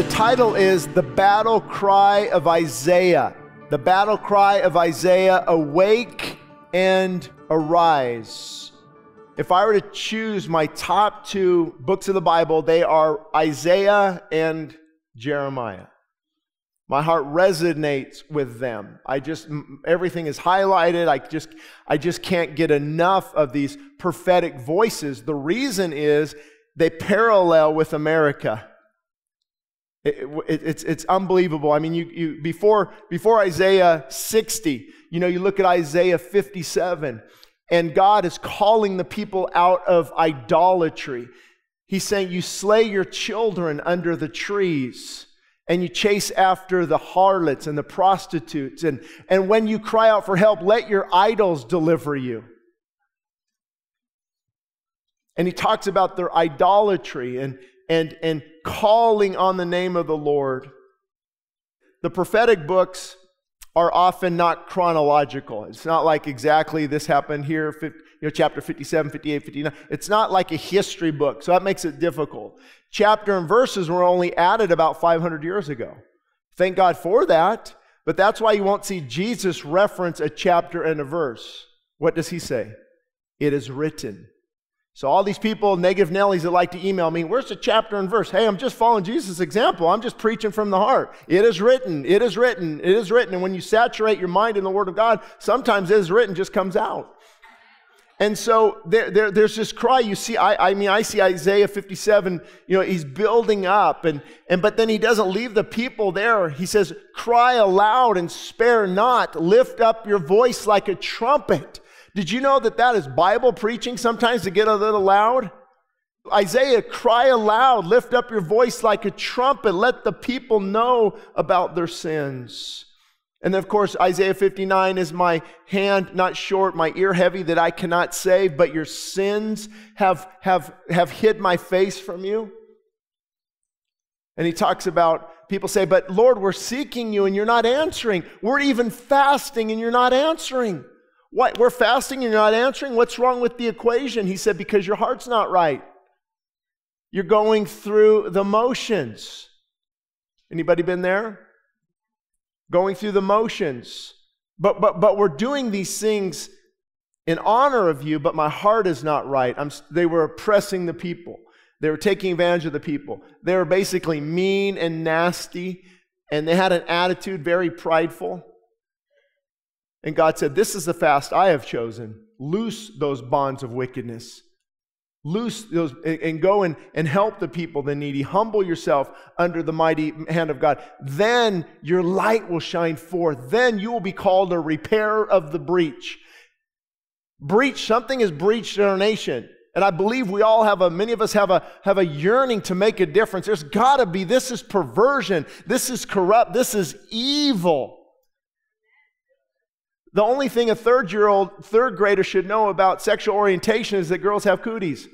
the title is The Battle Cry of Isaiah. The Battle Cry of Isaiah Awake and Arise. If I were to choose my top two books of the Bible, they are Isaiah and Jeremiah. My heart resonates with them. I just everything is highlighted. I just I just can't get enough of these prophetic voices. The reason is they parallel with America. It, it, it's, it's unbelievable. I mean, you, you, before, before Isaiah 60, you know, you look at Isaiah 57, and God is calling the people out of idolatry. He's saying, You slay your children under the trees and you chase after the harlots and the prostitutes. And, and when you cry out for help, let your idols deliver you. And he talks about their idolatry and, and, and calling on the name of the Lord. The prophetic books are often not chronological. It's not like exactly this happened here, you know, chapter 57, 58, 59. It's not like a history book, so that makes it difficult. Chapter and verses were only added about 500 years ago. Thank God for that, but that's why you won't see Jesus reference a chapter and a verse. What does he say? It is written. So, all these people, negative Nellies that like to email me, where's the chapter and verse? Hey, I'm just following Jesus' example. I'm just preaching from the heart. It is written, it is written, it is written. And when you saturate your mind in the Word of God, sometimes it is written just comes out. And so there, there, there's this cry. You see, I, I mean, I see Isaiah 57, you know, he's building up, and, and but then he doesn't leave the people there. He says, Cry aloud and spare not, lift up your voice like a trumpet. Did you know that that is Bible preaching sometimes to get a little loud? Isaiah, cry aloud, lift up your voice like a trumpet, let the people know about their sins. And of course, Isaiah 59 is my hand not short, my ear heavy that I cannot save, but your sins have, have, have hid my face from you. And he talks about people say, But Lord, we're seeking you and you're not answering. We're even fasting and you're not answering. What? We're fasting and you're not answering? What's wrong with the equation? He said, Because your heart's not right. You're going through the motions. Anybody been there? Going through the motions. But but but we're doing these things in honor of you, but my heart is not right. I'm, they were oppressing the people. They were taking advantage of the people. They were basically mean and nasty, and they had an attitude very prideful. And God said, This is the fast I have chosen. Loose those bonds of wickedness. Loose those and go and, and help the people, the needy. Humble yourself under the mighty hand of God. Then your light will shine forth. Then you will be called a repairer of the breach. Breach, something is breached in our nation. And I believe we all have a, many of us have a, have a yearning to make a difference. There's got to be, this is perversion. This is corrupt. This is evil. The only thing a third year old, third grader should know about sexual orientation is that girls have cooties.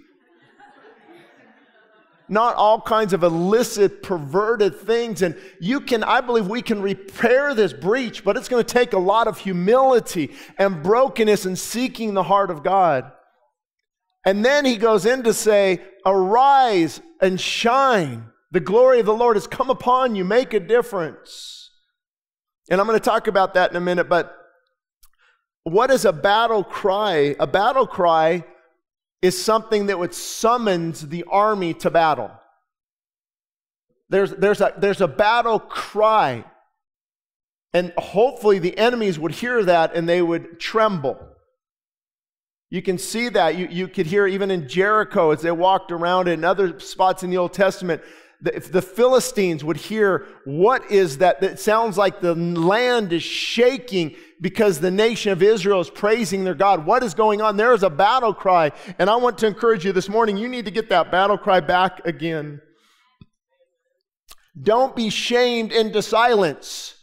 Not all kinds of illicit, perverted things. And you can, I believe we can repair this breach, but it's going to take a lot of humility and brokenness and seeking the heart of God. And then he goes in to say, Arise and shine. The glory of the Lord has come upon you. Make a difference. And I'm going to talk about that in a minute, but what is a battle cry? A battle cry is something that would summons the army to battle. There's, there's, a, there's a battle cry. And hopefully the enemies would hear that and they would tremble. You can see that. You, you could hear even in Jericho as they walked around it and other spots in the Old Testament if the Philistines would hear what is that, that sounds like the land is shaking because the nation of Israel is praising their God. What is going on? There is a battle cry. And I want to encourage you this morning, you need to get that battle cry back again. Don't be shamed into silence.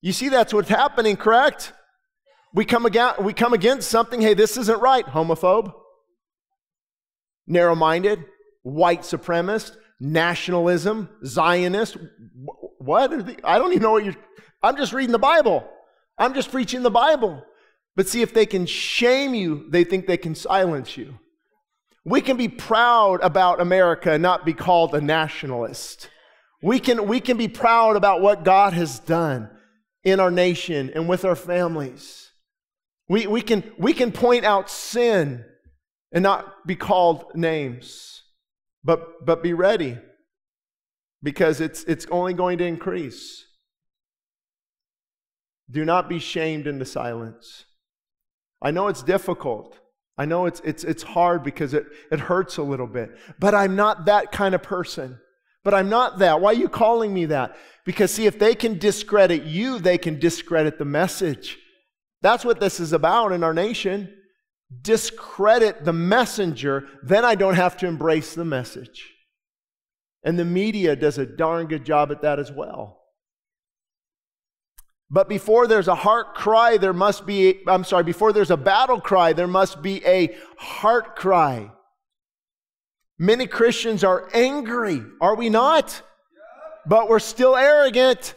You see, that's what's happening, correct? We come, against, we come against something, hey, this isn't right. Homophobe, narrow minded, white supremacist, nationalism, Zionist. What? The, I don't even know what you're. I'm just reading the Bible. I'm just preaching the Bible. But see, if they can shame you, they think they can silence you. We can be proud about America and not be called a nationalist. We can, we can be proud about what God has done in our nation and with our families. We, we, can, we can point out sin and not be called names, but, but be ready because it's, it's only going to increase. Do not be shamed into silence. I know it's difficult. I know it's, it's, it's hard because it, it hurts a little bit, but I'm not that kind of person. But I'm not that. Why are you calling me that? Because, see, if they can discredit you, they can discredit the message. That's what this is about in our nation. Discredit the messenger, then I don't have to embrace the message. And the media does a darn good job at that as well. But before there's a heart cry, there must be, I'm sorry, before there's a battle cry, there must be a heart cry. Many Christians are angry, are we not? But we're still arrogant.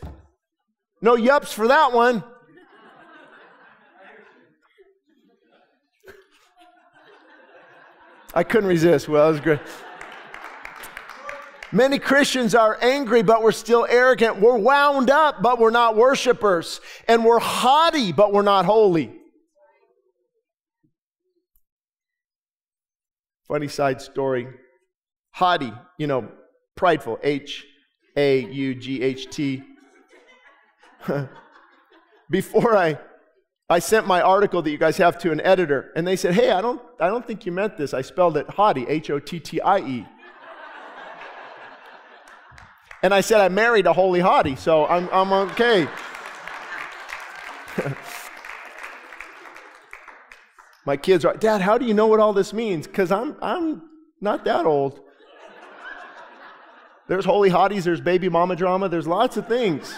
No yups for that one. I couldn't resist. Well, that was great. Many Christians are angry, but we're still arrogant. We're wound up, but we're not worshipers. And we're haughty, but we're not holy. Funny side story. Haughty, you know, prideful. H A U G H T. Before I I sent my article that you guys have to an editor, and they said, "Hey, I don't, I don't think you meant this. I spelled it Hottie, H-O-T-T-I-E." And I said, I married a holy hottie, so I'm, I'm okay. My kids are, Dad, how do you know what all this means? Because I'm, I'm not that old. There's holy hotties, there's baby mama drama, there's lots of things.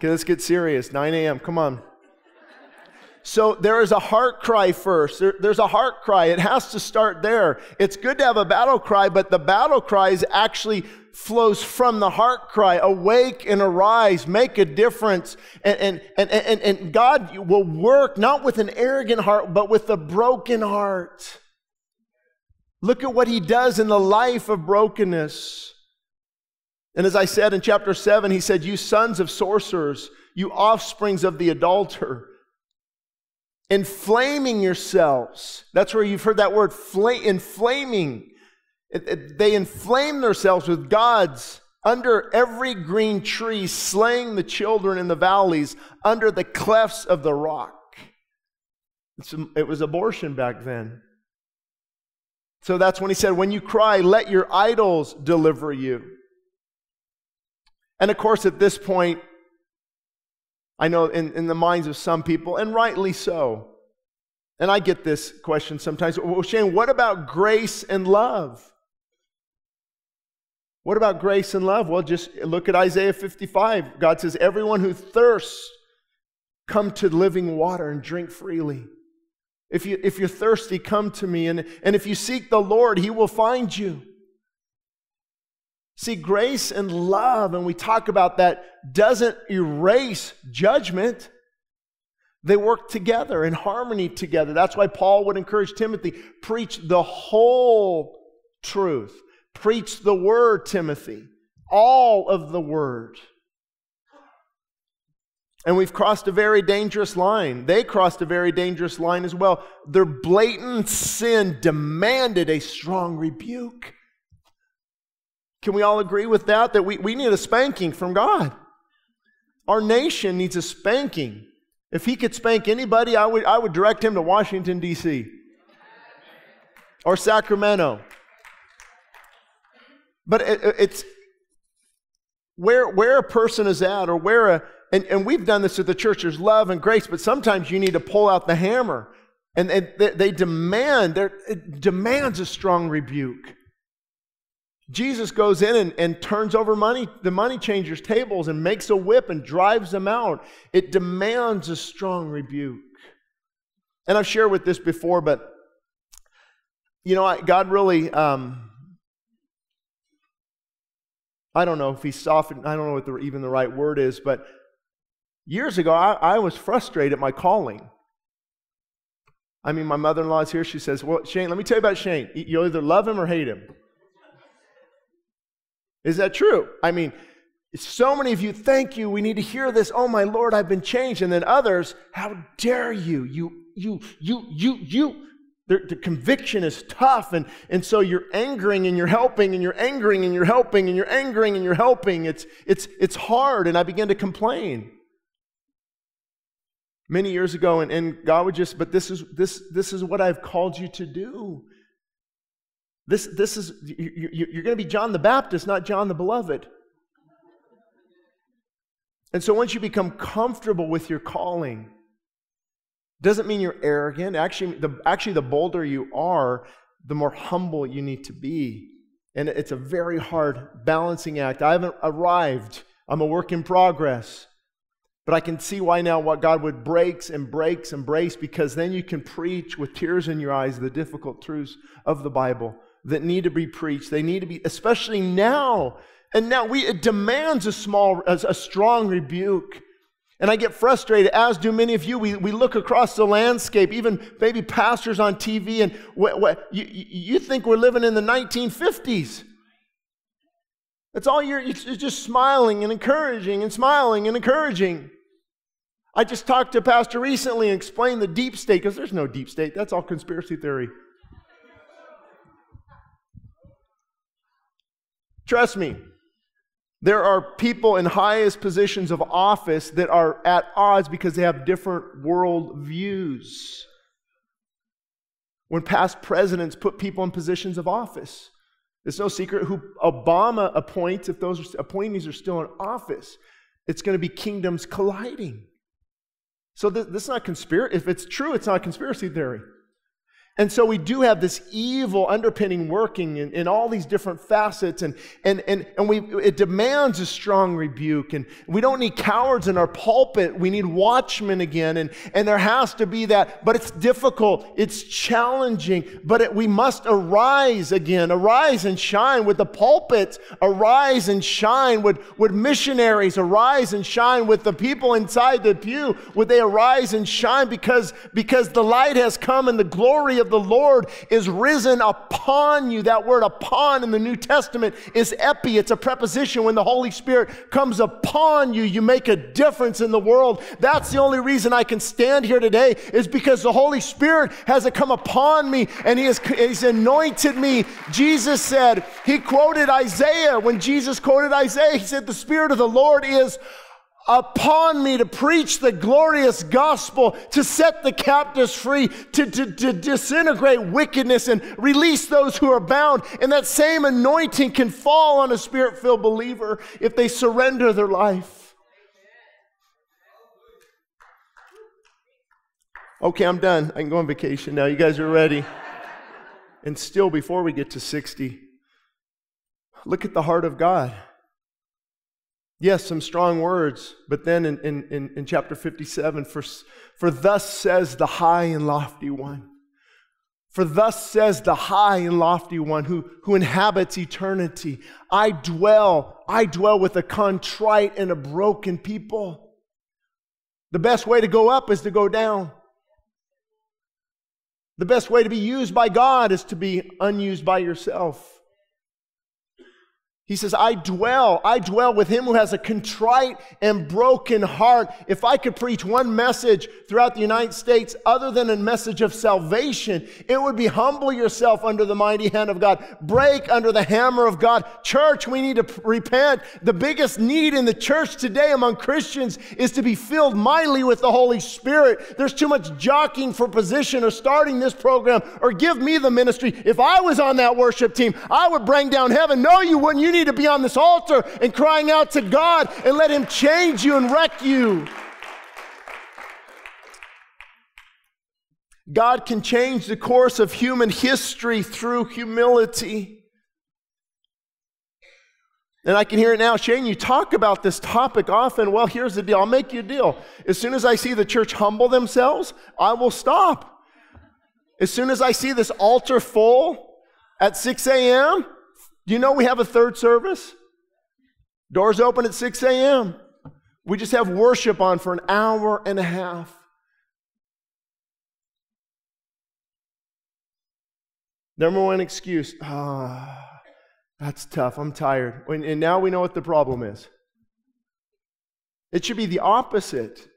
Okay, let's get serious. 9 a.m., come on. So there is a heart cry first. There, there's a heart cry. It has to start there. It's good to have a battle cry, but the battle cries actually flows from the heart cry. Awake and arise, make a difference. And, and, and, and, and God will work not with an arrogant heart, but with a broken heart. Look at what he does in the life of brokenness. And as I said in chapter 7, he said, You sons of sorcerers, you offsprings of the adulterer inflaming yourselves. That's where you've heard that word, inflaming. They inflame themselves with gods under every green tree, slaying the children in the valleys, under the clefts of the rock. It was abortion back then. So that's when he said, When you cry, let your idols deliver you. And of course, at this point, I know in, in the minds of some people, and rightly so. And I get this question sometimes. Well, Shane, what about grace and love? What about grace and love? Well, just look at Isaiah 55. God says, Everyone who thirsts, come to living water and drink freely. If, you, if you're thirsty, come to me. And, and if you seek the Lord, he will find you. See, grace and love, and we talk about that, doesn't erase judgment. They work together in harmony together. That's why Paul would encourage Timothy preach the whole truth. Preach the word, Timothy, all of the word. And we've crossed a very dangerous line. They crossed a very dangerous line as well. Their blatant sin demanded a strong rebuke. Can we all agree with that? That we, we need a spanking from God. Our nation needs a spanking. If he could spank anybody, I would, I would direct him to Washington, D.C. or Sacramento. But it, it's where, where a person is at, or where a, and, and we've done this at the church, there's love and grace, but sometimes you need to pull out the hammer. And, they, they demand, it demands a strong rebuke. Jesus goes in and, and turns over money, the money changers' tables and makes a whip and drives them out. It demands a strong rebuke. And I've shared with this before, but you know, God really, um, I don't know if He softened, I don't know what the, even the right word is, but years ago I, I was frustrated at my calling. I mean, my mother in law is here. She says, Well, Shane, let me tell you about Shane. You'll either love him or hate him. Is that true? I mean, so many of you, thank you. We need to hear this. Oh, my Lord, I've been changed. And then others, how dare you? You, you, you, you, you. The, the, conviction is tough. And, and so you're angering and you're helping and you're angering and you're helping and you're angering and you're helping. It's, it's, it's hard. And I began to complain many years ago. And, and God would just, but this is, this, this is what I've called you to do. This, this is, you, you, you're going to be John the Baptist, not John the Beloved. And so once you become comfortable with your calling, doesn't mean you're arrogant. Actually, the, actually, the bolder you are, the more humble you need to be. And it's a very hard balancing act. I haven't arrived, I'm a work in progress. But I can see why now what God would breaks and breaks and breaks because then you can preach with tears in your eyes the difficult truths of the Bible that need to be preached. They need to be, especially now. And now we, it demands a small, a, a strong rebuke. And I get frustrated, as do many of you. We, we look across the landscape, even maybe pastors on TV, and what, what, you, you think we're living in the 1950s. That's all you're, you're just smiling and encouraging and smiling and encouraging. I just talked to a pastor recently and explained the deep state, because there's no deep state. That's all conspiracy theory. Trust me, there are people in highest positions of office that are at odds because they have different world views. When past presidents put people in positions of office, it's no secret who Obama appoints, if those appointees are still in office, it's going to be kingdoms colliding. So this, is not conspiracy. If it's true, it's not conspiracy theory. And so we do have this evil underpinning working in, in, all these different facets, and, and, and, and we, it demands a strong rebuke. And we don't need cowards in our pulpit, we need watchmen again. And, and there has to be that, but it's difficult, it's challenging, but it, we must arise again, arise and shine with the pulpits, arise and shine with, with missionaries, arise and shine with the people inside the pew. Would they arise and shine because, because the light has come and the glory of the Lord is risen upon you. That word upon in the New Testament is epi. It's a preposition. When the Holy Spirit comes upon you, you make a difference in the world. That's the only reason I can stand here today is because the Holy Spirit has come upon me and he has he's anointed me. Jesus said, he quoted Isaiah. When Jesus quoted Isaiah, he said, the Spirit of the Lord is upon me to preach the glorious gospel, to set the captives free, to, to, to disintegrate wickedness and release those who are bound. And that same anointing can fall on a spirit filled believer if they surrender their life. Okay, I'm done. I can go on vacation now. You guys are ready. And still, before we get to 60, look at the heart of God. Yes, some strong words, but then in, in, in, chapter 57, for, for thus says the high and lofty one. For thus says the high and lofty one who, who inhabits eternity. I dwell, I dwell with a contrite and a broken people. The best way to go up is to go down. The best way to be used by God is to be unused by yourself. He says, I dwell, I dwell with him who has a contrite and broken heart. If I could preach one message throughout the United States other than a message of salvation, it would be humble yourself under the mighty hand of God, break under the hammer of God. Church, we need to repent. The biggest need in the church today among Christians is to be filled mightily with the Holy Spirit. There's too much jockeying for position or starting this program or give me the ministry. If I was on that worship team, I would bring down heaven. No, you wouldn't. You need to be on this altar and crying out to God and let Him change you and wreck you. God can change the course of human history through humility. And I can hear it now. Shane, you talk about this topic often. Well, here's the deal I'll make you a deal. As soon as I see the church humble themselves, I will stop. As soon as I see this altar full at 6 a.m., do you know we have a third service? Doors open at 6 a.m. We just have worship on for an hour and a half. Number one excuse ah, that's tough. I'm tired. And now we know what the problem is. It should be the opposite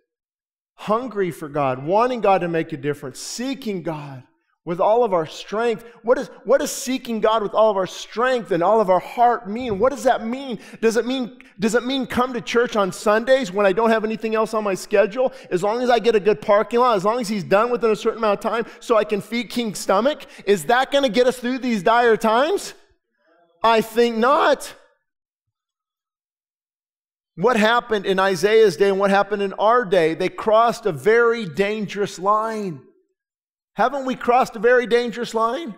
hungry for God, wanting God to make a difference, seeking God with all of our strength. What, is, what does seeking God with all of our strength and all of our heart mean? What does that mean? Does it mean, does it mean come to church on Sundays when I don't have anything else on my schedule? As long as I get a good parking lot, as long as he's done within a certain amount of time so I can feed King's stomach? Is that going to get us through these dire times? I think not. What happened in Isaiah's day and what happened in our day? They crossed a very dangerous line. Haven't we crossed a very dangerous line?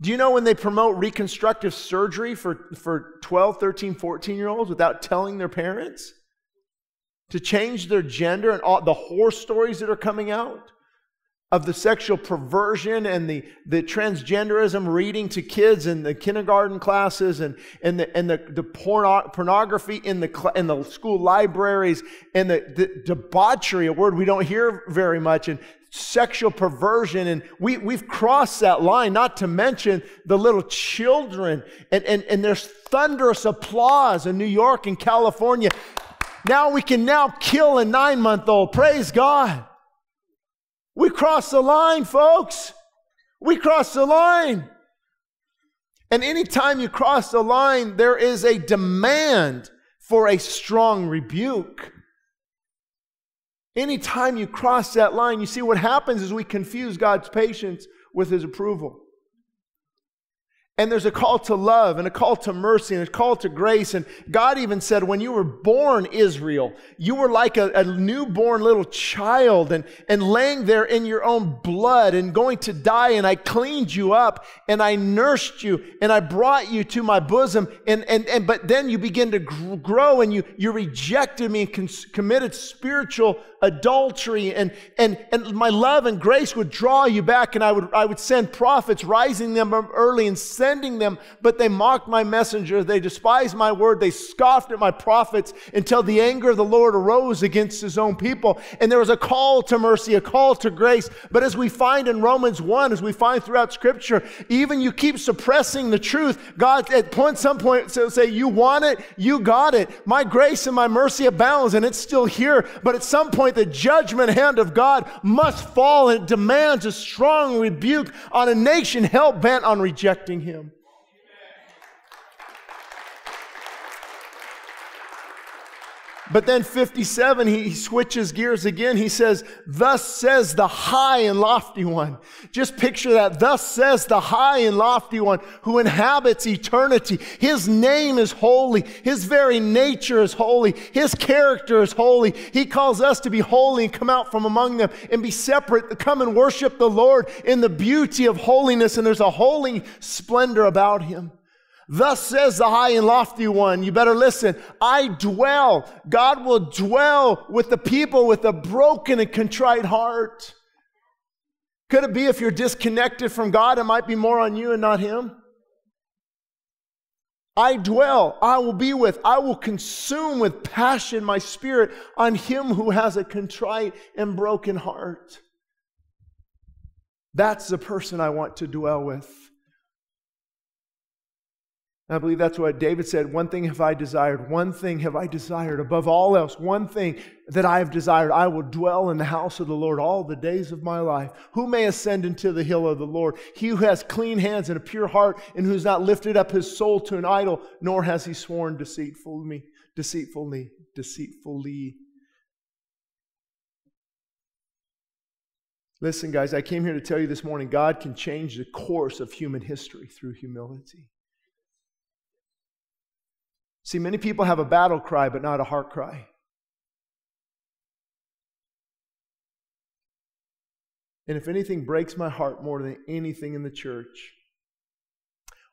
Do you know when they promote reconstructive surgery for, for 12, 13, 14 year olds without telling their parents? To change their gender and all the horror stories that are coming out? Of the sexual perversion and the, the transgenderism reading to kids in the kindergarten classes and, and the, and the, the porno, pornography in the, in the school libraries and the, the debauchery, a word we don't hear very much, and sexual perversion. And we, we've crossed that line, not to mention the little children. And, and, and there's thunderous applause in New York and California. Now we can now kill a nine month old. Praise God. We crossed the line, folks. We crossed the line. And anytime you cross the line, there is a demand for a strong rebuke. Anytime you cross that line, you see what happens is we confuse God's patience with his approval. And there's a call to love and a call to mercy and a call to grace. And God even said, when you were born, Israel, you were like a, a, newborn little child and, and laying there in your own blood and going to die. And I cleaned you up and I nursed you and I brought you to my bosom. And, and, and but then you begin to grow and you, you rejected me and committed spiritual adultery and, and, and my love and grace would draw you back and I would, I would send prophets rising them up early and them, but they mocked my messenger. They despised my word. They scoffed at my prophets until the anger of the Lord arose against his own people. And there was a call to mercy, a call to grace. But as we find in Romans 1, as we find throughout scripture, even you keep suppressing the truth. God at point, some point say, you want it, you got it. My grace and my mercy abounds and it's still here. But at some point, point, the judgment hand of God must fall and it demands a strong rebuke on a nation hell bent on rejecting Him. But then 57, he switches gears again. He says, Thus says the high and lofty one. Just picture that. Thus says the high and lofty one who inhabits eternity. His name is holy. His very nature is holy. His character is holy. He calls us to be holy and come out from among them and be separate, come and worship the Lord in the beauty of holiness. And there's a holy splendor about him. Thus says the high and lofty one. You better listen. I dwell. God will dwell with the people with a broken and contrite heart. Could it be if you're disconnected from God, it might be more on you and not Him? I dwell, I will be with, I will consume with passion my spirit on him who has a contrite and broken heart. That's the person I want to dwell with. I believe that's what David said. One thing have I desired, one thing have I desired above all else, one thing that I have desired. I will dwell in the house of the Lord all the days of my life. Who may ascend into the hill of the Lord? He who has clean hands and a pure heart, and who has not lifted up his soul to an idol, nor has he sworn deceitfully, deceitfully, deceitfully. Listen, guys, I came here to tell you this morning God can change the course of human history through humility. See, many people have a battle cry, but not a heart cry. And if anything breaks my heart more than anything in the church,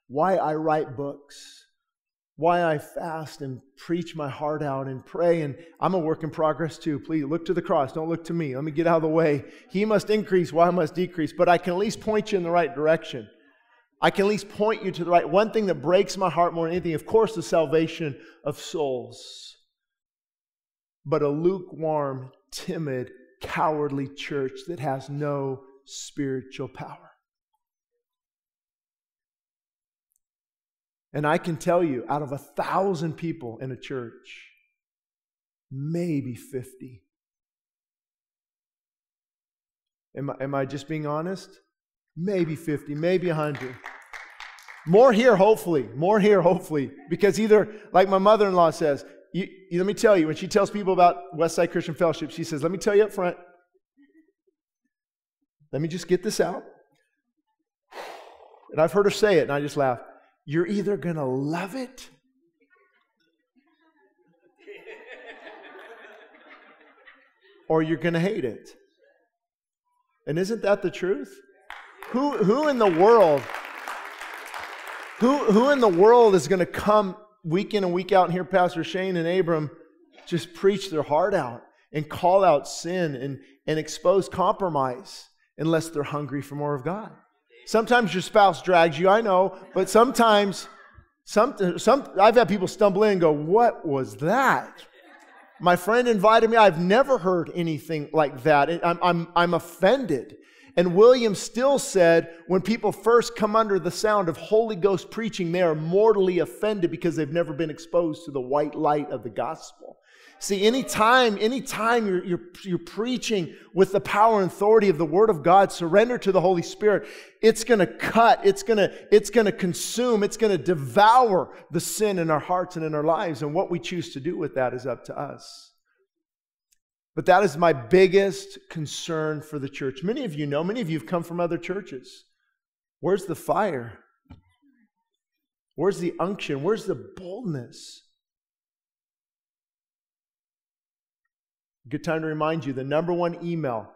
why I write books, why I fast and preach my heart out and pray, and I'm a work in progress too. Please look to the cross, don't look to me. Let me get out of the way. He must increase, why I must decrease, but I can at least point you in the right direction. I can at least point you to the right. One thing that breaks my heart more than anything, of course, the salvation of souls. But a lukewarm, timid, cowardly church that has no spiritual power. And I can tell you, out of a thousand people in a church, maybe 50. Am I, am I just being honest? Maybe 50, maybe 100. More here, hopefully. More here, hopefully. Because either, like my mother in law says, you, you, let me tell you, when she tells people about Westside Christian Fellowship, she says, Let me tell you up front, let me just get this out. And I've heard her say it, and I just laugh. You're either going to love it or you're going to hate it. And isn't that the truth? Who, who in the world, who, who in the world is going to come week in and week out and hear Pastor Shane and Abram just preach their heart out and call out sin and, and expose compromise unless they're hungry for more of God? Sometimes your spouse drags you, I know, but sometimes some, some, I've had people stumble in and go, What was that? My friend invited me. I've never heard anything like that. I'm, I'm, I'm offended. And William still said, when people first come under the sound of Holy Ghost preaching, they are mortally offended because they've never been exposed to the white light of the gospel. See, anytime, anytime you're, you're, you're preaching with the power and authority of the Word of God, surrender to the Holy Spirit, it's going to cut, it's going to, it's going to consume, it's going to devour the sin in our hearts and in our lives. And what we choose to do with that is up to us. But that is my biggest concern for the church. Many of you know, many of you have come from other churches. Where's the fire? Where's the unction? Where's the boldness? Good time to remind you the number one email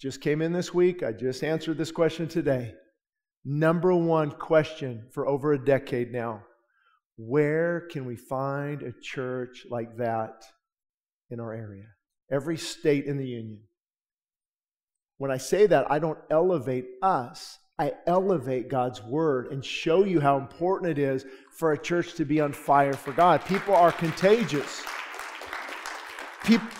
just came in this week. I just answered this question today. Number one question for over a decade now Where can we find a church like that in our area? Every state in the union. When I say that, I don't elevate us. I elevate God's word and show you how important it is for a church to be on fire for God. People are contagious.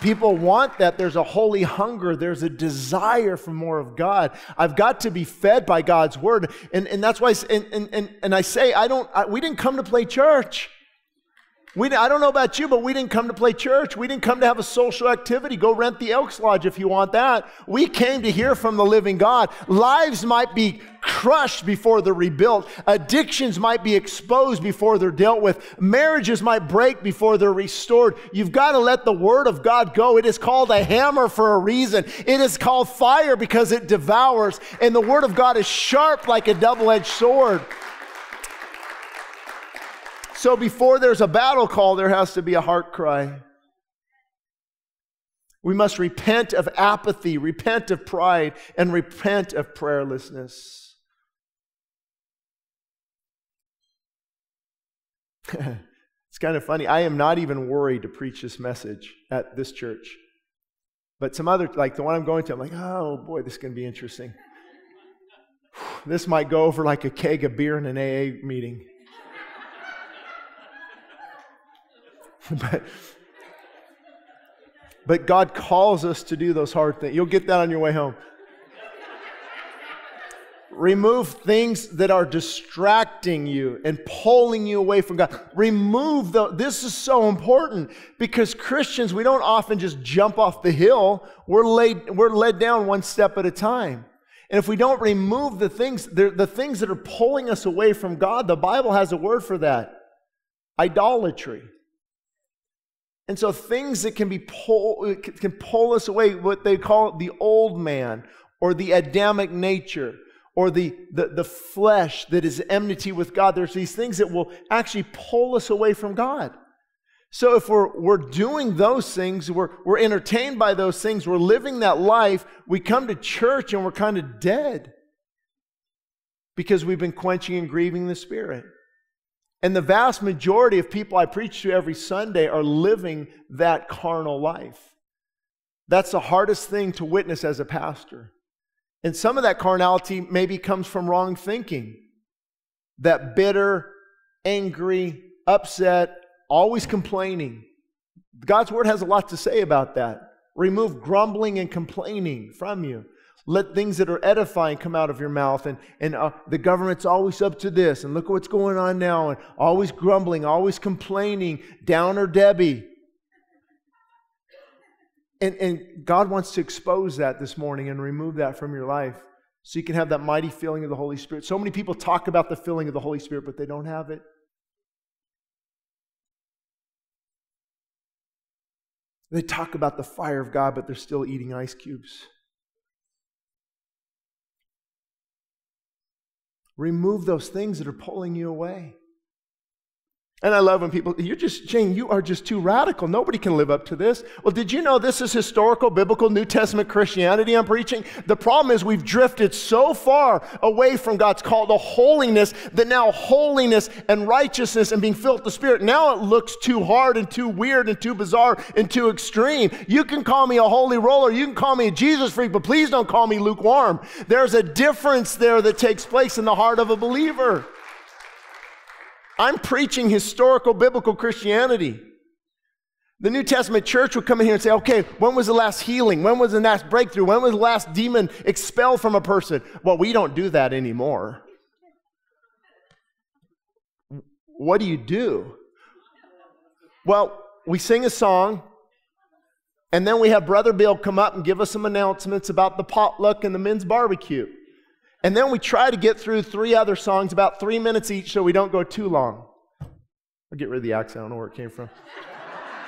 People want that. There's a holy hunger. There's a desire for more of God. I've got to be fed by God's word. And, and that's why, and, and, and I say, I don't, I, we didn't come to play church. We, I don't know about you, but we didn't come to play church. We didn't come to have a social activity. Go rent the Elks Lodge if you want that. We came to hear from the living God. Lives might be crushed before they're rebuilt. Addictions might be exposed before they're dealt with. Marriages might break before they're restored. You've got to let the Word of God go. It is called a hammer for a reason. It is called fire because it devours. And the Word of God is sharp like a double edged sword. So before there's a battle call, there has to be a heart cry. We must repent of apathy, repent of pride, and repent of prayerlessness. it's kind of funny. I am not even worried to preach this message at this church. But some other, like the one I'm going to, I'm like, oh boy, this is going to be interesting. this might go over like a keg of beer in an AA meeting. but, but God calls us to do those hard things. You'll get that on your way home. Remove things that are distracting you and pulling you away from God. Remove the, this is so important because Christians, we don't often just jump off the hill. We're laid, we're led down one step at a time. And if we don't remove the things, the things that are pulling us away from God, the Bible has a word for that. Idolatry. And so things that can be pull, can pull us away, what they call the old man or the Adamic nature or the, the, the flesh that is enmity with God. There's these things that will actually pull us away from God. So if we're, we're doing those things, we're, we're entertained by those things, we're living that life, we come to church and we're kind of dead because we've been quenching and grieving the Spirit. And the vast majority of people I preach to every Sunday are living that carnal life. That's the hardest thing to witness as a pastor. And some of that carnality maybe comes from wrong thinking. That bitter, angry, upset, always complaining. God's word has a lot to say about that. Remove grumbling and complaining from you. Let things that are edifying come out of your mouth. And, and uh, the government's always up to this. And look at what's going on now. And always grumbling, always complaining, downer Debbie. And, and God wants to expose that this morning and remove that from your life so you can have that mighty feeling of the Holy Spirit. So many people talk about the feeling of the Holy Spirit, but they don't have it. They talk about the fire of God, but they're still eating ice cubes. Remove those things that are pulling you away. And I love when people, you're just, Shane, you are just too radical. Nobody can live up to this. Well, did you know this is historical, biblical, New Testament Christianity I'm preaching? The problem is we've drifted so far away from God's call to holiness that now holiness and righteousness and being filled with the Spirit, now it looks too hard and too weird and too bizarre and too extreme. You can call me a holy roller, you can call me a Jesus freak, but please don't call me lukewarm. There's a difference there that takes place in the heart of a believer. I'm preaching historical biblical Christianity. The New Testament church would come in here and say, okay, when was the last healing? When was the last breakthrough? When was the last demon expelled from a person? Well, we don't do that anymore. What do you do? Well, we sing a song, and then we have Brother Bill come up and give us some announcements about the potluck and the men's barbecue. And then we try to get through three other songs, about three minutes each, so we don't go too long. I'll get rid of the accent, I don't know where it came from.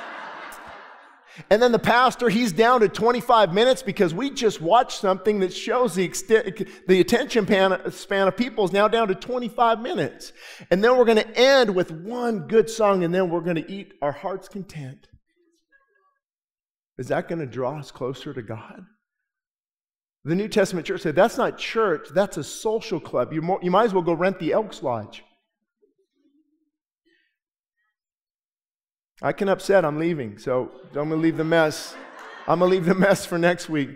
and then the pastor, he's down to 25 minutes because we just watched something that shows the, extent, the attention span of people is now down to 25 minutes. And then we're going to end with one good song, and then we're going to eat our heart's content. Is that going to draw us closer to God? The New Testament church said, that's not church, that's a social club. You, more, you might as well go rent the Elks Lodge. I can upset, I'm leaving, so I'm going to leave the mess. I'm going to leave the mess for next week.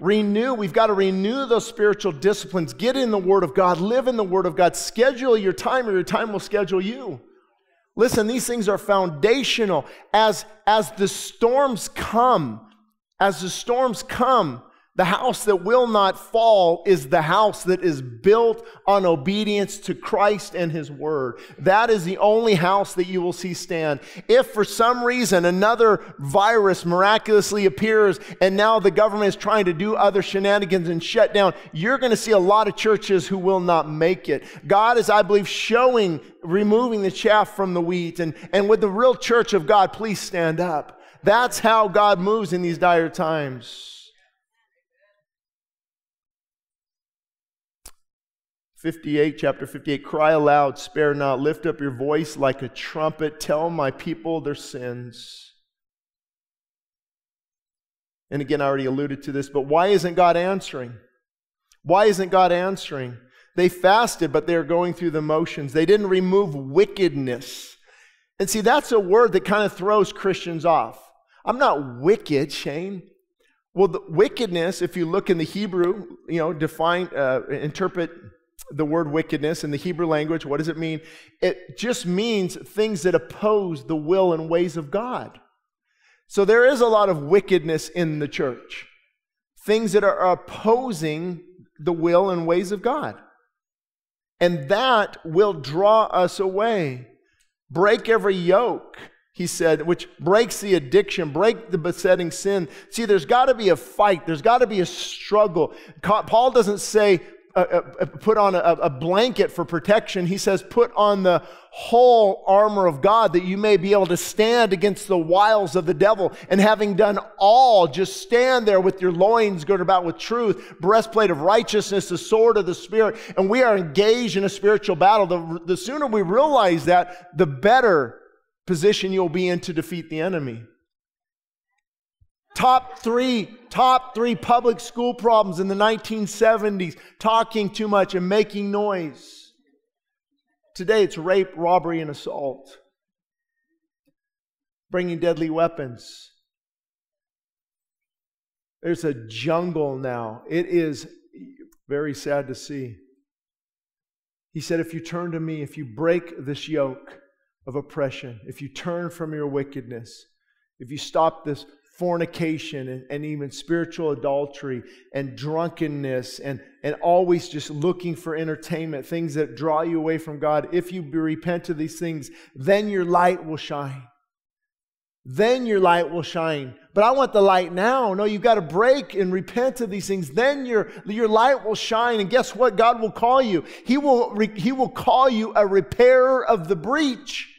Renew, we've got to renew those spiritual disciplines. Get in the Word of God, live in the Word of God, schedule your time, or your time will schedule you. Listen, these things are foundational. As, as the storms come, as the storms come, the house that will not fall is the house that is built on obedience to Christ and His Word. That is the only house that you will see stand. If for some reason another virus miraculously appears and now the government is trying to do other shenanigans and shut down, you're going to see a lot of churches who will not make it. God is, I believe, showing, removing the chaff from the wheat. And, and with the real church of God, please stand up. That's how God moves in these dire times. 58, chapter 58, cry aloud, spare not, lift up your voice like a trumpet, tell my people their sins. And again, I already alluded to this, but why isn't God answering? Why isn't God answering? They fasted, but they're going through the motions. They didn't remove wickedness. And see, that's a word that kind of throws Christians off. I'm not wicked, Shane. Well, the wickedness, if you look in the Hebrew, you know, define, uh, interpret the word wickedness in the Hebrew language, what does it mean? It just means things that oppose the will and ways of God. So there is a lot of wickedness in the church, things that are opposing the will and ways of God. And that will draw us away. Break every yoke, he said, which breaks the addiction, break the besetting sin. See, there's got to be a fight, there's got to be a struggle. Paul doesn't say, uh, uh, put on a, a blanket for protection. He says, put on the whole armor of God that you may be able to stand against the wiles of the devil. And having done all, just stand there with your loins girded about with truth, breastplate of righteousness, the sword of the Spirit. And we are engaged in a spiritual battle. The, the sooner we realize that, the better position you'll be in to defeat the enemy. Top three, top three public school problems in the 1970s talking too much and making noise. Today it's rape, robbery, and assault. Bringing deadly weapons. There's a jungle now. It is very sad to see. He said, If you turn to me, if you break this yoke of oppression, if you turn from your wickedness, if you stop this fornication and, and even spiritual adultery and drunkenness and, and always just looking for entertainment, things that draw you away from God, if you repent of these things, then your light will shine. Then your light will shine. But I want the light now. No, you've got to break and repent of these things. Then your, your light will shine. And guess what? God will call you. He will, he will call you a repairer of the breach.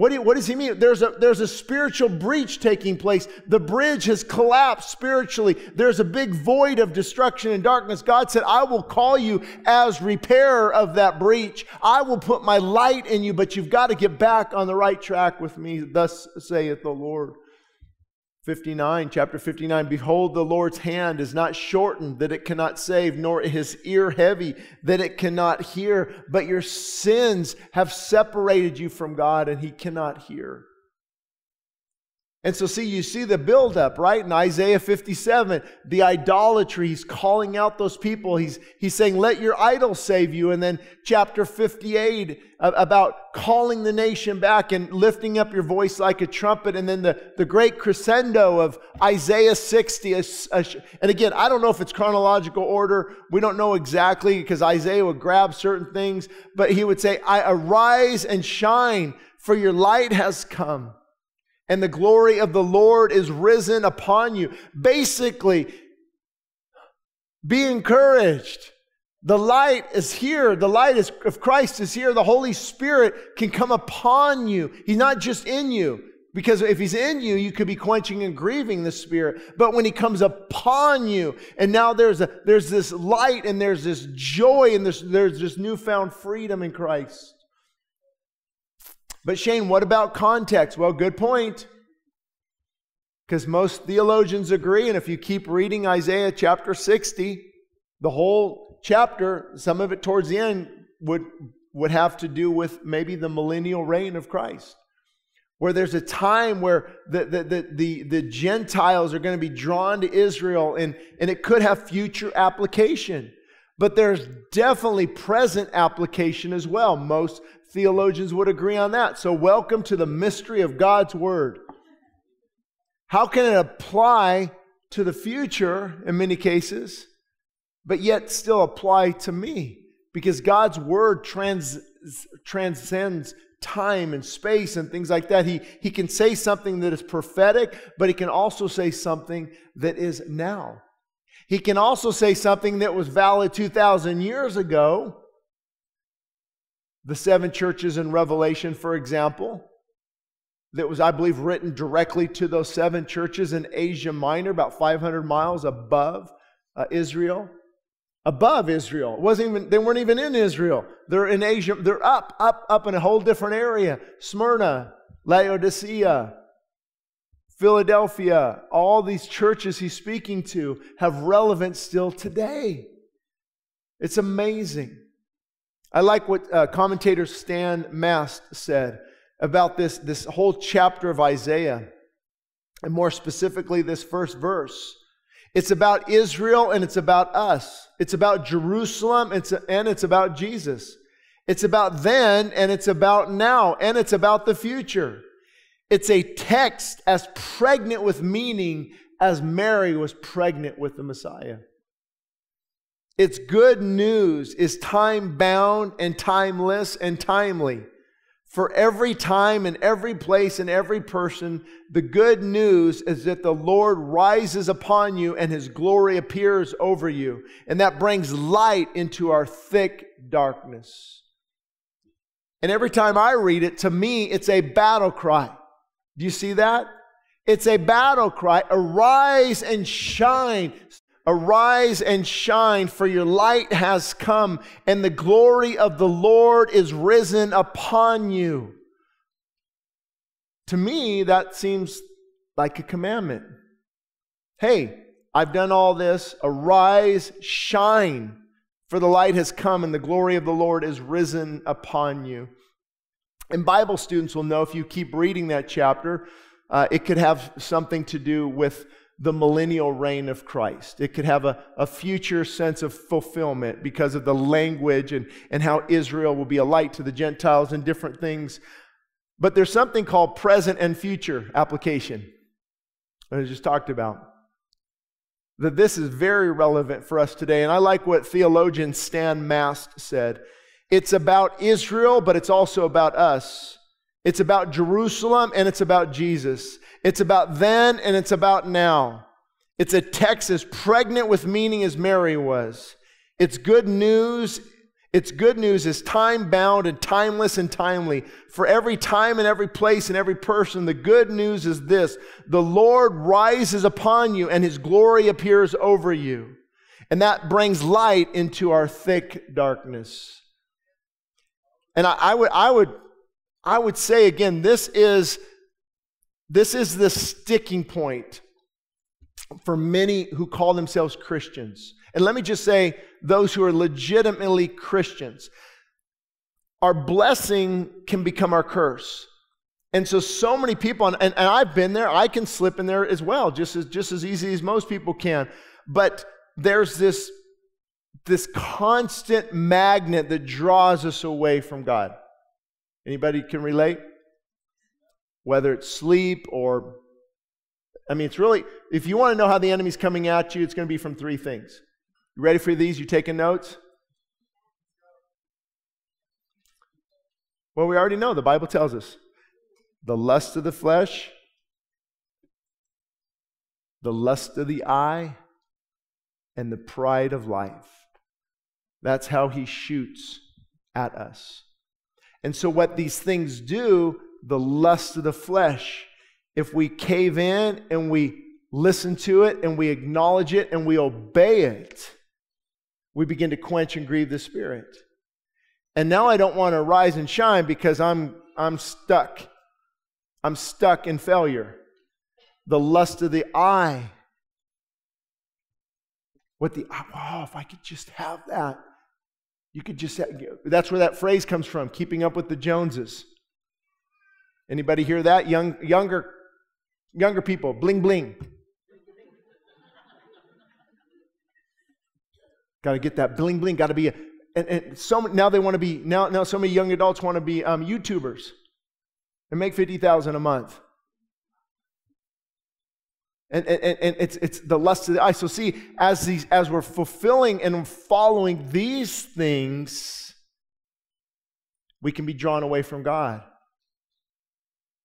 What, do what does he mean? There's a, there's a spiritual breach taking place. The bridge has collapsed spiritually. There's a big void of destruction and darkness. God said, I will call you as repairer of that breach. I will put my light in you, but you've got to get back on the right track with me. Thus saith the Lord. 59, chapter 59 Behold, the Lord's hand is not shortened that it cannot save, nor his ear heavy that it cannot hear, but your sins have separated you from God, and he cannot hear. And so, see, you see the buildup, right? In Isaiah 57, the idolatry, he's calling out those people. He's, he's saying, let your idols save you. And then chapter 58 about calling the nation back and lifting up your voice like a trumpet. And then the, the great crescendo of Isaiah 60. And again, I don't know if it's chronological order. We don't know exactly because Isaiah would grab certain things, but he would say, I arise and shine, for your light has come and the glory of the Lord is risen upon you. Basically, be encouraged. The light is here. The light is, of Christ is here. The Holy Spirit can come upon you. He's not just in you. Because if he's in you, you could be quenching and grieving the Spirit. But when he comes upon you, and now there's a there's this light and there's this joy and there's there's this newfound freedom in Christ. But Shane, what about context? Well, good point. Because most theologians agree, and if you keep reading Isaiah chapter 60, the whole chapter, some of it towards the end, would, would have to do with maybe the millennial reign of Christ. Where there's a time where the, the, the, the, the Gentiles are going to be drawn to Israel, and, and it could have future application. But there's definitely present application as well. Most Theologians would agree on that. So, welcome to the mystery of God's Word. How can it apply to the future in many cases, but yet still apply to me? Because God's Word trans, transcends time and space and things like that. He, he can say something that is prophetic, but he can also say something that is now. He can also say something that was valid 2,000 years ago, the seven churches in Revelation, for example, that was, I believe, written directly to those seven churches in Asia Minor, about 500 miles above uh, Israel. Above Israel. It wasn't even, they weren't even in Israel. They're in Asia. They're up, up, up in a whole different area. Smyrna, Laodicea, Philadelphia, all these churches he's speaking to have relevance still today. It's amazing. I like what uh, commentator Stan Mast said about this, this whole chapter of Isaiah, and more specifically, this first verse. It's about Israel and it's about us. It's about Jerusalem and it's about Jesus. It's about then and it's about now and it's about the future. It's a text as pregnant with meaning as Mary was pregnant with the Messiah. Its good news is time bound and timeless and timely. For every time and every place and every person, the good news is that the Lord rises upon you and his glory appears over you. And that brings light into our thick darkness. And every time I read it, to me, it's a battle cry. Do you see that? It's a battle cry. Arise and shine. Arise and shine, for your light has come, and the glory of the Lord is risen upon you. To me, that seems like a commandment. Hey, I've done all this. Arise, shine, for the light has come, and the glory of the Lord is risen upon you. And Bible students will know if you keep reading that chapter, uh, it could have something to do with the millennial reign of Christ. It could have a, a future sense of fulfillment because of the language and, and how Israel will be a light to the Gentiles and different things. But there's something called present and future application. I just talked about. That this is very relevant for us today. And I like what theologian Stan Mast said. It's about Israel, but it's also about us. It's about Jerusalem and it's about Jesus. It's about then and it's about now. It's a text as pregnant with meaning as Mary was. It's good news. It's good news is time bound and timeless and timely. For every time and every place and every person, the good news is this the Lord rises upon you and his glory appears over you. And that brings light into our thick darkness. And I, I would, I would, I would say again, this is, this is the sticking point for many who call themselves Christians. And let me just say, those who are legitimately Christians, our blessing can become our curse. And so, so many people, and, and I've been there, I can slip in there as well, just as, just as easy as most people can. But there's this, this constant magnet that draws us away from God. Anybody can relate? Whether it's sleep or, I mean, it's really, if you want to know how the enemy's coming at you, it's going to be from three things. You ready for these? You taking notes? Well, we already know. The Bible tells us the lust of the flesh, the lust of the eye, and the pride of life. That's how he shoots at us. And so, what these things do, the lust of the flesh, if we cave in and we listen to it and we acknowledge it and we obey it, we begin to quench and grieve the Spirit. And now I don't want to rise and shine because I'm, I'm stuck. I'm stuck in failure. The lust of the eye. What the, oh, if I could just have that. You could just, have, that's where that phrase comes from, keeping up with the Joneses. Anybody hear that? Young, younger, younger people, bling bling. Got to get that bling bling. Got to be a, and, and so now they want to be now now so many young adults want to be um, YouTubers and make fifty thousand a month. And, and, and it's, it's the lust of the eye. So see, as these as we're fulfilling and following these things, we can be drawn away from God.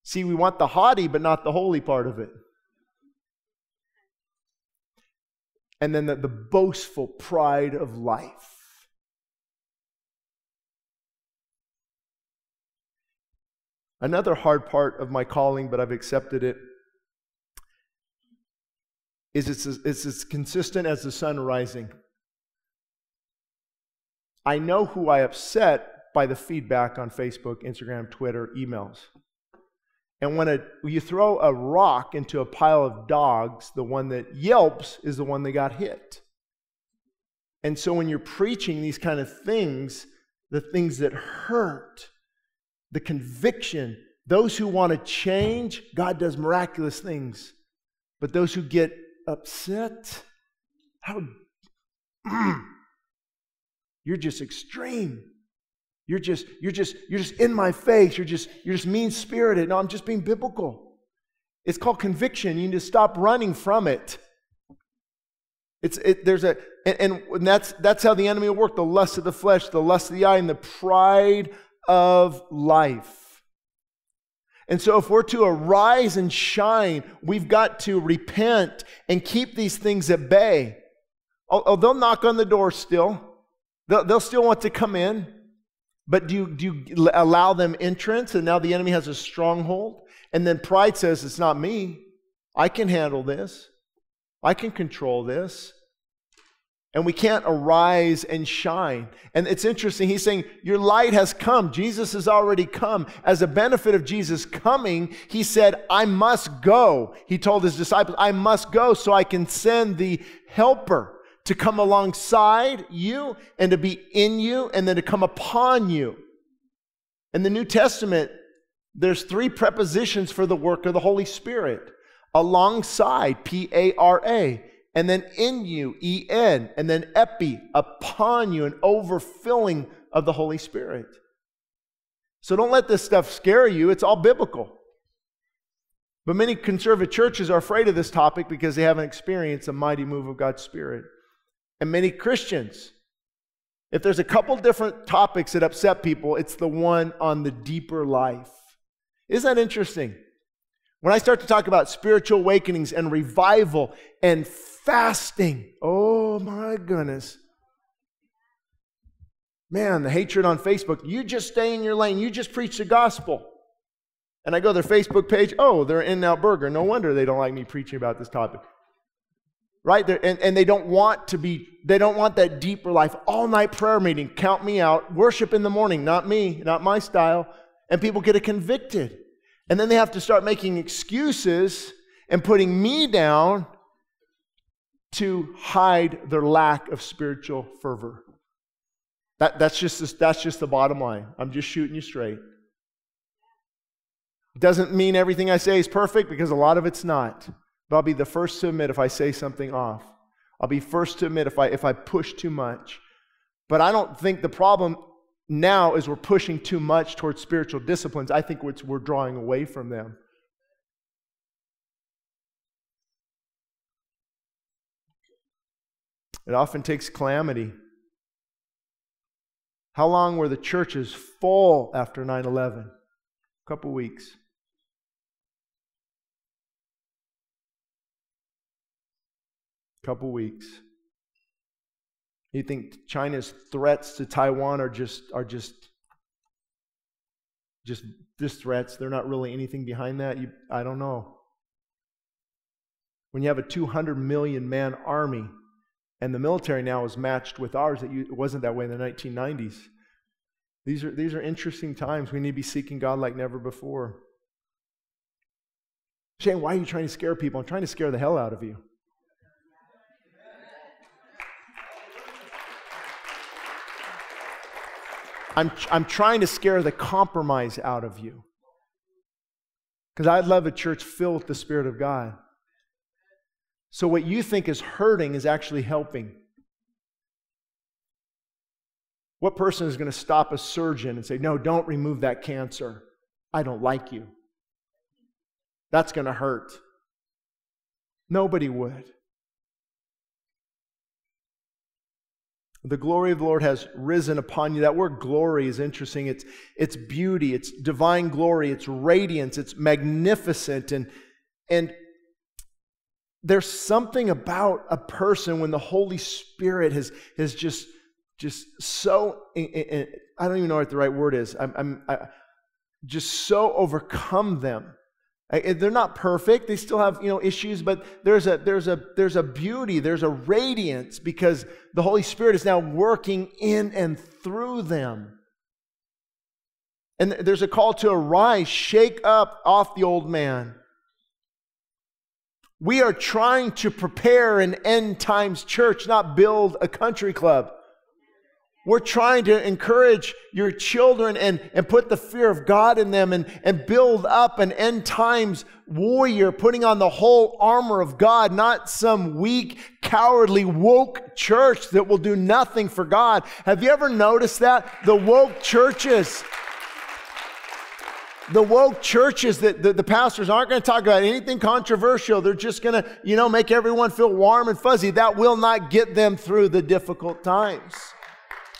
See, we want the haughty, but not the holy part of it. and then the, the boastful pride of life. Another hard part of my calling, but I've accepted it, is it's, it's as consistent as the sun rising. I know who I upset by the feedback on Facebook, Instagram, Twitter, emails. And when, a, you throw a rock into a pile of dogs, the one that yelps is the one that got hit. And so when you're preaching these kind of things, the things that hurt, the conviction, those who want to change, God does miraculous things. But those who get upset, how you're just extreme. You're just, you're just, you're just in my face. You're just, you're just mean spirited. No, I'm just being biblical. It's called conviction. You need to stop running from it. It's, it, there's a, and, and that's, that's how the enemy will work the lust of the flesh, the lust of the eye, and the pride of life. And so, if we're to arise and shine, we've got to repent and keep these things at bay. Oh, they'll knock on the door still, they'll, they'll still want to come in. But do you, do you allow them entrance and now the enemy has a stronghold? And then pride says, It's not me. I can handle this, I can control this. And we can't arise and shine. And it's interesting. He's saying, Your light has come. Jesus has already come. As a benefit of Jesus coming, he said, I must go. He told his disciples, I must go so I can send the helper to come alongside you and to be in you and then to come upon you. In the New Testament, there's three prepositions for the work of the Holy Spirit alongside, P A R A, and then in you, E N, and then epi, upon you, an overfilling of the Holy Spirit. So don't let this stuff scare you, it's all biblical. But many conservative churches are afraid of this topic because they haven't experienced a mighty move of God's Spirit. And many Christians, if there's a couple different topics that upset people, it's the one on the deeper life. Isn't that interesting? When I start to talk about spiritual awakenings and revival and fasting, oh my goodness. Man, the hatred on Facebook, you just stay in your lane, you just preach the gospel. And I go to their Facebook page, oh, they're In-N-Out burger. No wonder they don't like me preaching about this topic. Right? And, and they don't want to be, they don't want that deeper life. All night prayer meeting, count me out. Worship in the morning, not me, not my style. And people get convicted. And then they have to start making excuses and putting me down to hide their lack of spiritual fervor. That, that's, just, that's just the bottom line. I'm just shooting you straight. Doesn't mean everything I say is perfect because a lot of it's not. But I'll be the first to admit if I say something off. I'll be first to admit if I, if I push too much. But I don't think the problem now is we're pushing too much towards spiritual disciplines. I think we're drawing away from them. It often takes calamity. How long were the churches full after 9 11? A couple weeks. Couple weeks. You think China's threats to Taiwan are just are just just just threats? They're not really anything behind that. You, I don't know. When you have a 200 million man army, and the military now is matched with ours, that it wasn't that way in the 1990s. These are these are interesting times. We need to be seeking God like never before. Shane, why are you trying to scare people? I'm trying to scare the hell out of you. I'm, I'm trying to scare the compromise out of you. Because I'd love a church filled with the Spirit of God. So, what you think is hurting is actually helping. What person is going to stop a surgeon and say, No, don't remove that cancer? I don't like you. That's going to hurt. Nobody would. The glory of the Lord has risen upon you. That word glory is interesting. It's, it's beauty, it's divine glory, it's radiance, it's magnificent. And, and there's something about a person when the Holy Spirit has, has just, just so, I don't even know what the right word is. I'm, I'm I, just so overcome them they're not perfect. They still have, you know, issues, but there's a there's a there's a beauty, there's a radiance because the Holy Spirit is now working in and through them. And there's a call to arise, shake up off the old man. We are trying to prepare an end times church, not build a country club. We're trying to encourage your children and, and put the fear of God in them and, and build up an end times warrior, putting on the whole armor of God, not some weak, cowardly, woke church that will do nothing for God. Have you ever noticed that? The woke churches. The woke churches that the, the pastors aren't going to talk about anything controversial. They're just going to, you know, make everyone feel warm and fuzzy. That will not get them through the difficult times.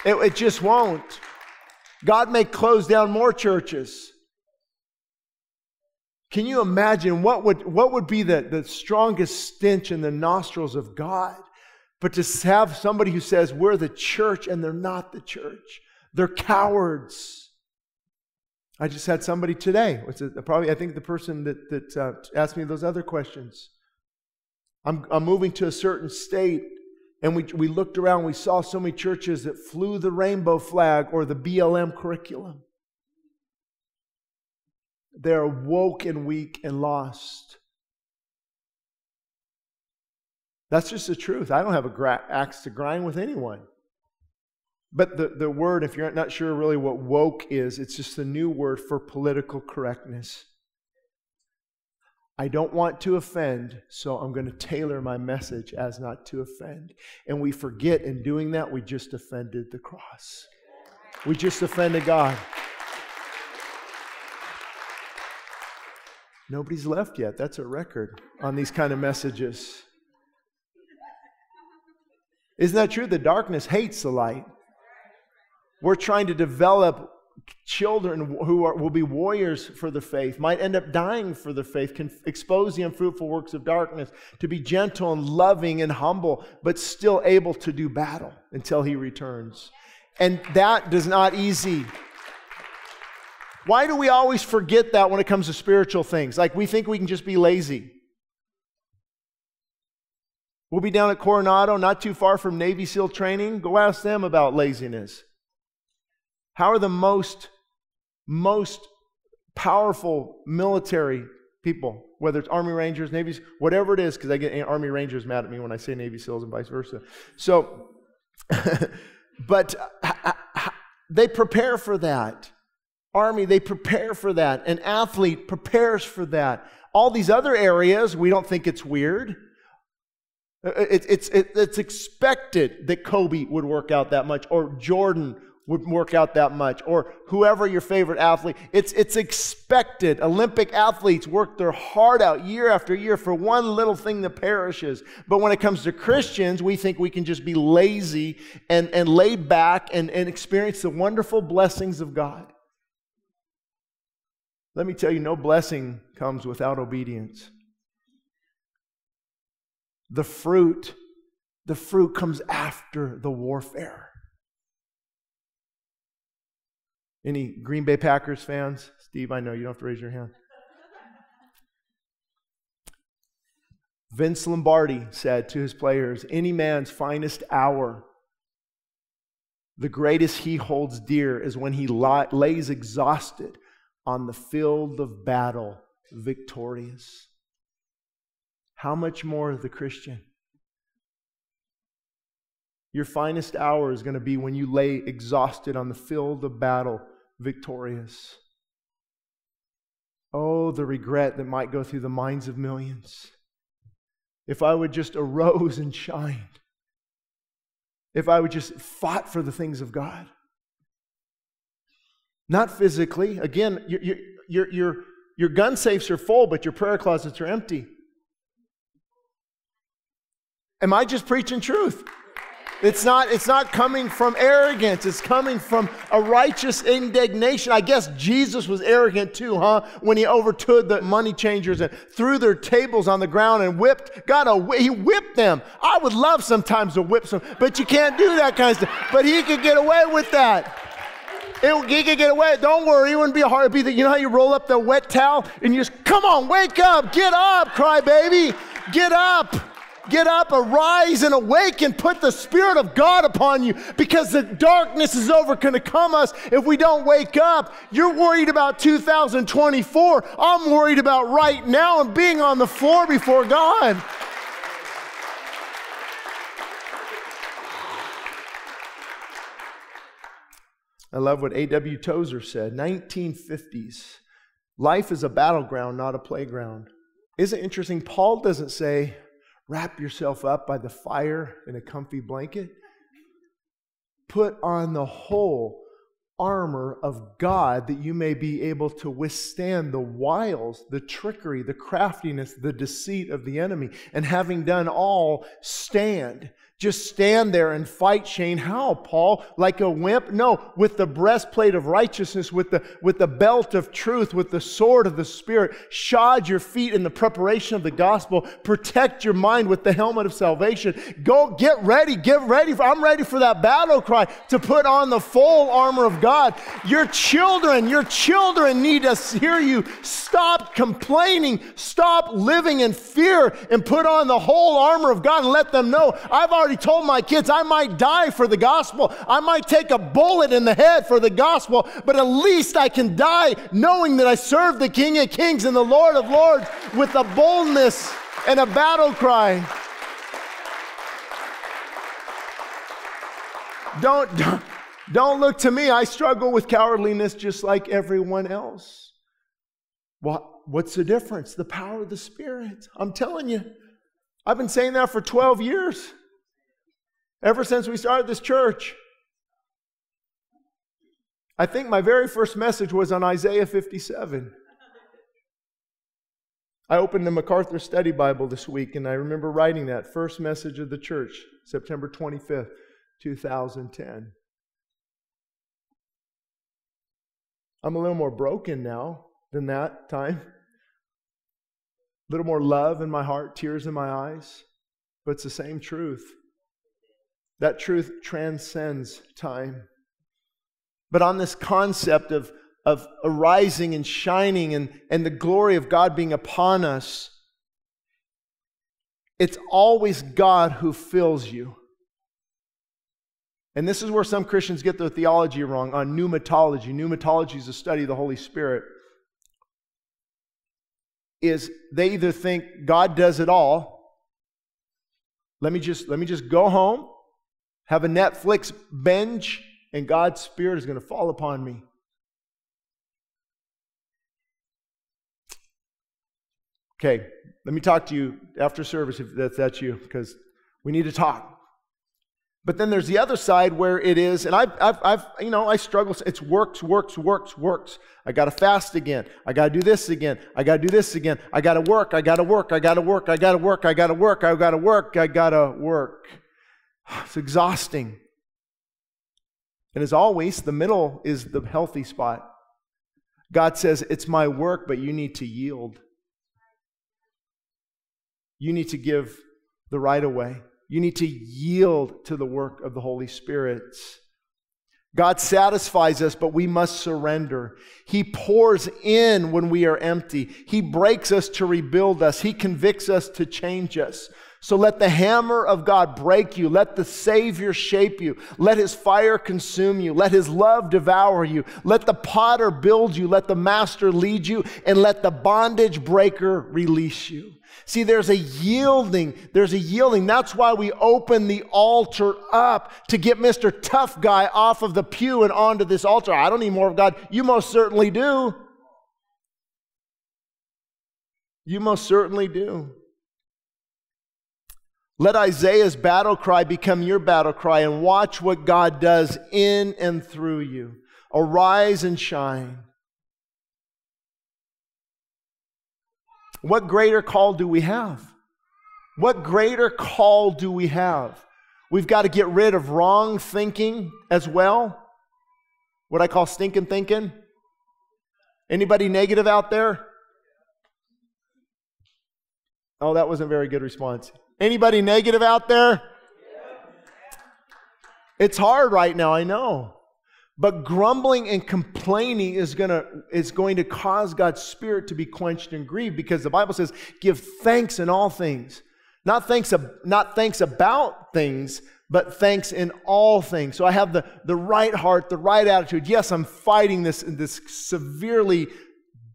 It, it just won't. God may close down more churches. Can you imagine what would, what would be the, the strongest stench in the nostrils of God? But to have somebody who says, We're the church, and they're not the church. They're cowards. I just had somebody today. A, probably, I think the person that, that uh, asked me those other questions. I'm, I'm moving to a certain state and we, we looked around, we saw so many churches that flew the rainbow flag or the BLM curriculum. They're woke and weak and lost. That's just the truth. I don't have a gra- axe to grind with anyone. But the, the word, if you're not sure really what woke is, it's just a new word for political correctness. I don't want to offend, so I'm going to tailor my message as not to offend. And we forget in doing that, we just offended the cross. We just offended God. Nobody's left yet. That's a record on these kind of messages. Isn't that true? The darkness hates the light. We're trying to develop children who are, will be warriors for the faith, might end up dying for the faith, can expose the unfruitful works of darkness, to be gentle and loving and humble, but still able to do battle until he returns. And that does not easy. Why do we always forget that when it comes to spiritual things? Like we think we can just be lazy. We'll be down at Coronado, not too far from Navy SEAL training. Go ask them about laziness. How are the most, most powerful military people, whether it's Army Rangers, Navy, whatever it is, because I get Army Rangers mad at me when I say Navy SEALs and vice versa. So, but uh, they prepare for that. Army, they prepare for that. An athlete prepares for that. All these other areas, we don't think it's weird. Uh, it, it's, it, it's expected that Kobe would work out that much, or Jordan would work out that much, or whoever your favorite athlete. It's, it's expected. Olympic athletes work their heart out year after year for one little thing that perishes. But when it comes to Christians, we think we can just be lazy and, and laid back and, and experience the wonderful blessings of God. Let me tell you, no blessing comes without obedience. The fruit, the fruit comes after the warfare. Any Green Bay Packers fans? Steve, I know you don't have to raise your hand. Vince Lombardi said to his players, Any man's finest hour, the greatest he holds dear, is when he lays exhausted on the field of battle, victorious. How much more the Christian? Your finest hour is going to be when you lay exhausted on the field of battle, victorious. Oh, the regret that might go through the minds of millions. If I would just arose and shined. If I would just fought for the things of God. Not physically. Again, your, your, your, your gun safes are full, but your prayer closets are empty. Am I just preaching truth? It's not, it's not coming from arrogance. It's coming from a righteous indignation. I guess Jesus was arrogant too, huh? When he overtook the money changers and threw their tables on the ground and whipped. God, uh, he whipped them. I would love sometimes to whip some, but you can't do that kind of stuff. But he could get away with that. It, he could get away. Don't worry, it wouldn't be hard. to be the, you know how you roll up the wet towel and you just, come on, wake up, get up, cry baby, get up. Get up, arise, and awake, and put the Spirit of God upon you because the darkness is over going to come us if we don't wake up. You're worried about 2024. I'm worried about right now and being on the floor before God. I love what A.W. Tozer said 1950s. Life is a battleground, not a playground. Isn't it interesting? Paul doesn't say, wrap yourself up by the fire in a comfy blanket. Put on the whole armor of God that you may be able to withstand the wiles, the trickery, the craftiness, the deceit of the enemy. And having done all, stand. Just stand there and fight, Shane. How, Paul? Like a wimp? No, with the breastplate of righteousness, with the, with the belt of truth, with the sword of the Spirit. Shod your feet in the preparation of the gospel. Protect your mind with the helmet of salvation. Go get ready. Get ready. For, I'm ready for that battle cry to put on the full armor of God. Your children, your children need to hear you. Stop complaining. Stop living in fear and put on the whole armor of God and let them know I've already already told my kids I might die for the gospel. I might take a bullet in the head for the gospel, but at least I can die knowing that I serve the King of Kings and the Lord of Lords with a boldness and a battle cry. Don't, don't, don't look to me. I struggle with cowardliness just like everyone else. What, what's the difference? The power of the Spirit. I'm telling you. I've been saying that for 12 years ever since we started this church. I think my very first message was on Isaiah 57. I opened the MacArthur Study Bible this week, and I remember writing that first message of the church, September 25th, 2010. I'm a little more broken now than that time. A little more love in my heart, tears in my eyes, but it's the same truth. That truth transcends time. But on this concept of, of arising and shining and, and the glory of God being upon us, it's always God who fills you. And this is where some Christians get their theology wrong on pneumatology. Pneumatology is a study of the Holy Spirit. Is they either think God does it all. Let me just let me just go home, have a Netflix binge, and God's Spirit is going to fall upon me. Okay, let me talk to you after service if that's, that's you, because we need to talk. But then there's the other side where it is, and I've, I've, I've you know, I struggle. It's works, works, works, works. I got to fast again. I got to do this again. I got to do this again. I got to work. I got to work. I got to work. I got to work. I got to work. I got to work. I got to work. It's exhausting. And as always, the middle is the healthy spot. God says, It's my work, but you need to yield. You need to give the right away. You need to yield to the work of the Holy Spirit. God satisfies us, but we must surrender. He pours in when we are empty. He breaks us to rebuild us. He convicts us to change us. So let the hammer of God break you. Let the Savior shape you. Let His fire consume you. Let His love devour you. Let the potter build you. Let the master lead you. And let the bondage breaker release you. See, there's a yielding. There's a yielding. That's why we open the altar up to get Mr. Tough Guy off of the pew and onto this altar. I don't need more of God. You most certainly do. You most certainly do. Let Isaiah's battle cry become your battle cry and watch what God does in and through you. Arise and shine. What greater call do we have? What greater call do we have? We've got to get rid of wrong thinking as well. What I call stinking thinking. Anybody negative out there? Oh, that wasn't a very good response. Anybody negative out there? It's hard right now, I know. But grumbling and complaining is, gonna, is going to cause God's spirit to be quenched and grieved because the Bible says, give thanks in all things. Not thanks, not thanks about things, but thanks in all things. So I have the, the right heart, the right attitude. Yes, I'm fighting this, in this severely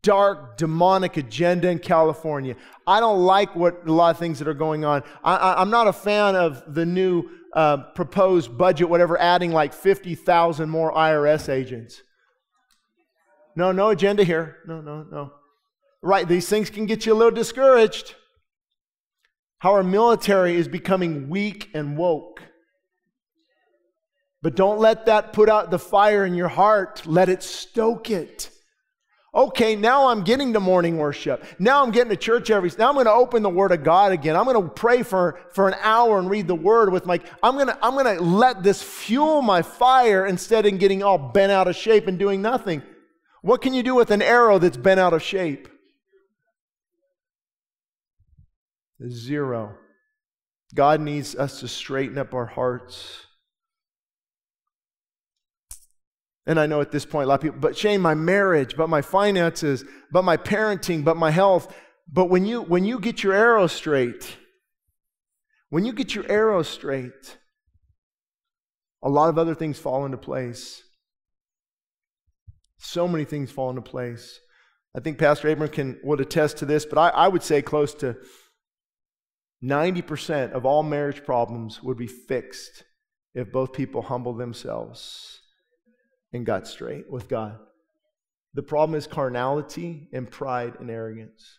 dark demonic agenda in California. I don't like what a lot of things that are going on. I, am not a fan of the new uh, proposed budget, whatever, adding like 50,000 more IRS agents. No, no agenda here. No, no, no. Right, these things can get you a little discouraged. How our military is becoming weak and woke. But don't let that put out the fire in your heart. Let it stoke it. Okay, now I'm getting to morning worship. Now I'm getting to church every. Now I'm going to open the Word of God again. I'm going to pray for for an hour and read the Word with my. I'm going to I'm going to let this fuel my fire instead of getting all bent out of shape and doing nothing. What can you do with an arrow that's bent out of shape? Zero. God needs us to straighten up our hearts. And I know at this point, a lot of people, but Shane, my marriage, but my finances, but my parenting, but my health. But when you when you get your arrow straight, when you get your arrow straight, a lot of other things fall into place. So many things fall into place. I think Pastor Abram can would attest to this, but I, I would say close to 90% of all marriage problems would be fixed if both people humble themselves and got straight with God. The problem is carnality and pride and arrogance.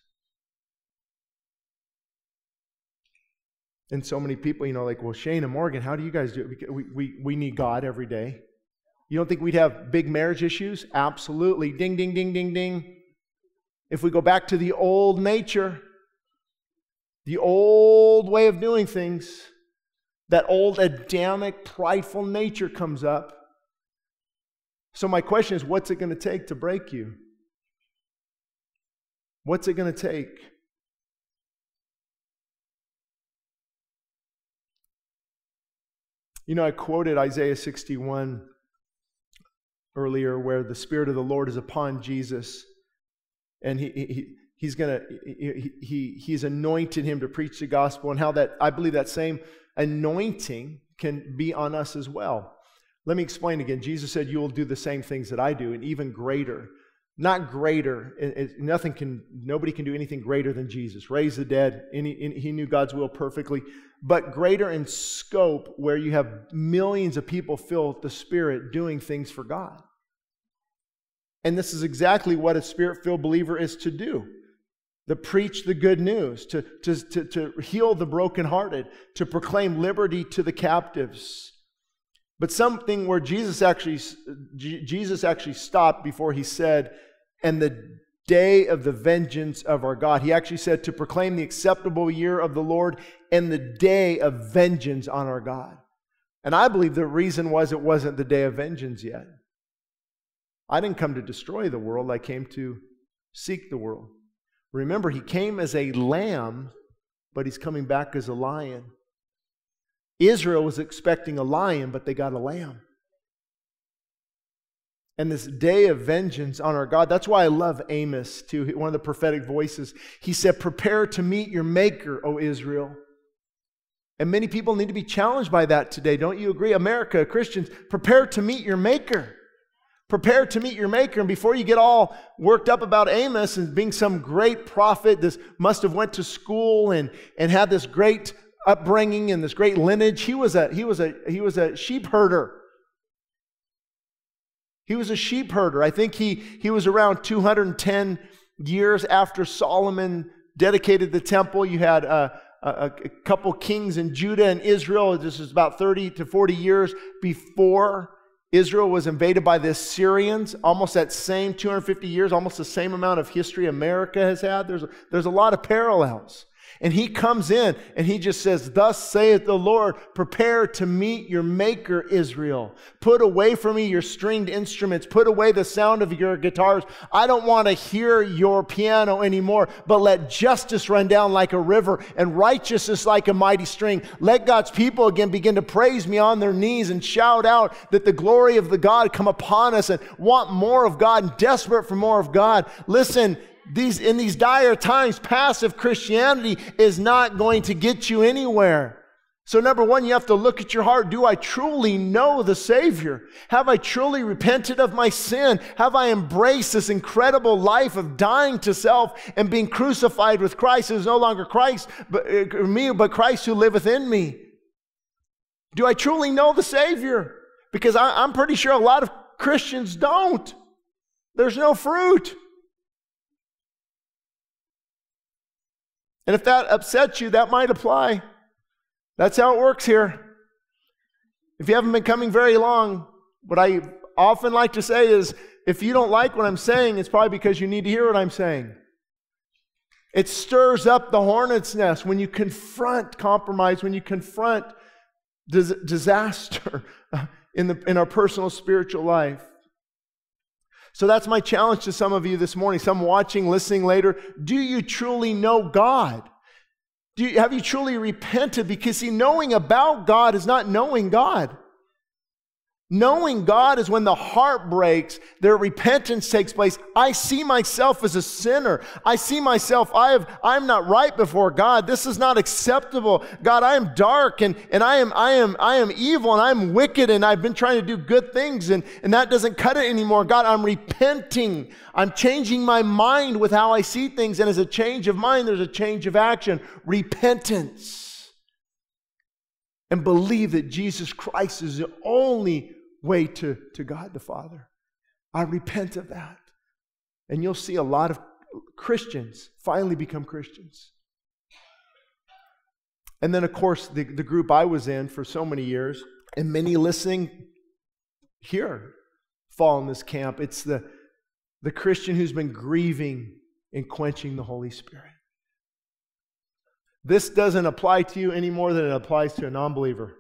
And so many people, you know, like, well, Shane and Morgan, how do you guys do it? We, we, we need God every day. You don't think we'd have big marriage issues? Absolutely. Ding, ding, ding, ding, ding. If we go back to the old nature, the old way of doing things, that old Adamic, prideful nature comes up. So, my question is what's it going to take to break you? What's it going to take? You know, I quoted Isaiah 61 earlier, where the Spirit of the Lord is upon Jesus, and he, he he's gonna he, he he's anointed him to preach the gospel, and how that I believe that same anointing can be on us as well. Let me explain again. Jesus said, "You will do the same things that I do, and even greater." Not greater. It, it, nothing can. Nobody can do anything greater than Jesus. Raise the dead. Any, any, he knew God's will perfectly but greater in scope where you have millions of people filled with the Spirit doing things for God. And this is exactly what a spirit filled believer is to do to preach the good news, to, to, to, to heal the brokenhearted, to proclaim liberty to the captives. But something where Jesus actually, Jesus actually stopped before he said, and the day of the vengeance of our God. He actually said to proclaim the acceptable year of the Lord and the day of vengeance on our God. And I believe the reason was it wasn't the day of vengeance yet. I didn't come to destroy the world, I came to seek the world. Remember, he came as a lamb, but he's coming back as a lion. Israel was expecting a lion, but they got a lamb and this day of vengeance on our God. That's why I love Amos, too, one of the prophetic voices. He said, Prepare to meet your Maker, O Israel. And many people need to be challenged by that today. Don't you agree? America, Christians, prepare to meet your Maker. Prepare to meet your Maker. And before you get all worked up about Amos and being some great prophet, this must have went to school and, and had this great upbringing and this great lineage. He was a, he was a, he was a sheep herder. He was a sheep herder. I think he, he was around 210 years after Solomon dedicated the temple. You had uh, a, a, a couple kings in Judah and Israel. This is about 30 to 40 years before Israel was invaded by the Assyrians. Almost that same 250 years, almost the same amount of history America has had. There's a, there's a lot of parallels. And he comes in and he just says, Thus saith the Lord, prepare to meet your maker, Israel. Put away from me your stringed instruments. Put away the sound of your guitars. I don't want to hear your piano anymore, but let justice run down like a river and righteousness like a mighty stream. Let God's people again begin to praise me on their knees and shout out that the glory of the God come upon us and want more of God and desperate for more of God. Listen, these, in these dire times, passive Christianity is not going to get you anywhere. So, number one, you have to look at your heart. Do I truly know the Savior? Have I truly repented of my sin? Have I embraced this incredible life of dying to self and being crucified with Christ? It is no longer Christ, but uh, me, but Christ who liveth in me. Do I truly know the Savior? Because I, I'm pretty sure a lot of Christians don't. There's no fruit. And if that upsets you, that might apply. That's how it works here. If you haven't been coming very long, what I often like to say is if you don't like what I'm saying, it's probably because you need to hear what I'm saying. It stirs up the hornet's nest when you confront compromise, when you confront dis- disaster in, the, in our personal spiritual life. So that's my challenge to some of you this morning, some watching, listening later. Do you truly know God? Do you, have you truly repented? Because, see, knowing about God is not knowing God. Knowing God is when the heart breaks, their repentance takes place. I see myself as a sinner. I see myself, I have, I'm not right before God. This is not acceptable. God, I am dark and, and I am, I am, I am evil and I'm wicked and I've been trying to do good things and, and that doesn't cut it anymore. God, I'm repenting. I'm changing my mind with how I see things. And as a change of mind, there's a change of action. Repentance. And believe that Jesus Christ is the only way to, to God the Father. I repent of that. And you'll see a lot of Christians finally become Christians. And then, of course, the, the group I was in for so many years, and many listening here fall in this camp. It's the, the Christian who's been grieving and quenching the Holy Spirit. This doesn't apply to you any more than it applies to a non believer.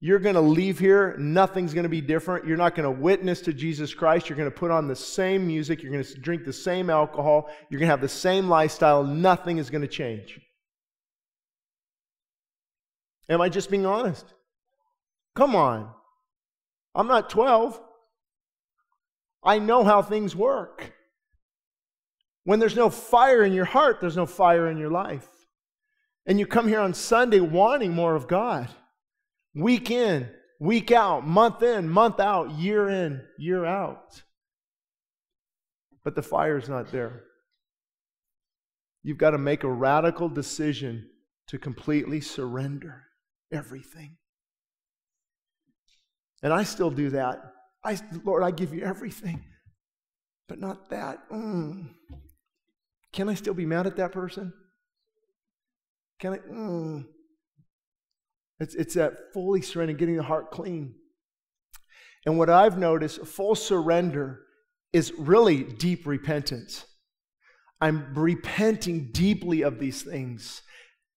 You're going to leave here, nothing's going to be different. You're not going to witness to Jesus Christ. You're going to put on the same music. You're going to drink the same alcohol. You're going to have the same lifestyle. Nothing is going to change. Am I just being honest? Come on. I'm not 12. I know how things work. When there's no fire in your heart, there's no fire in your life. And you come here on Sunday wanting more of God week in, week out, month in, month out, year in, year out. But the fire's not there. You've got to make a radical decision to completely surrender everything. And I still do that. I, Lord, I give you everything, but not that. Mm. Can I still be mad at that person? Can I? Mm. It's, it's that fully surrender, getting the heart clean. And what I've noticed, full surrender is really deep repentance. I'm repenting deeply of these things.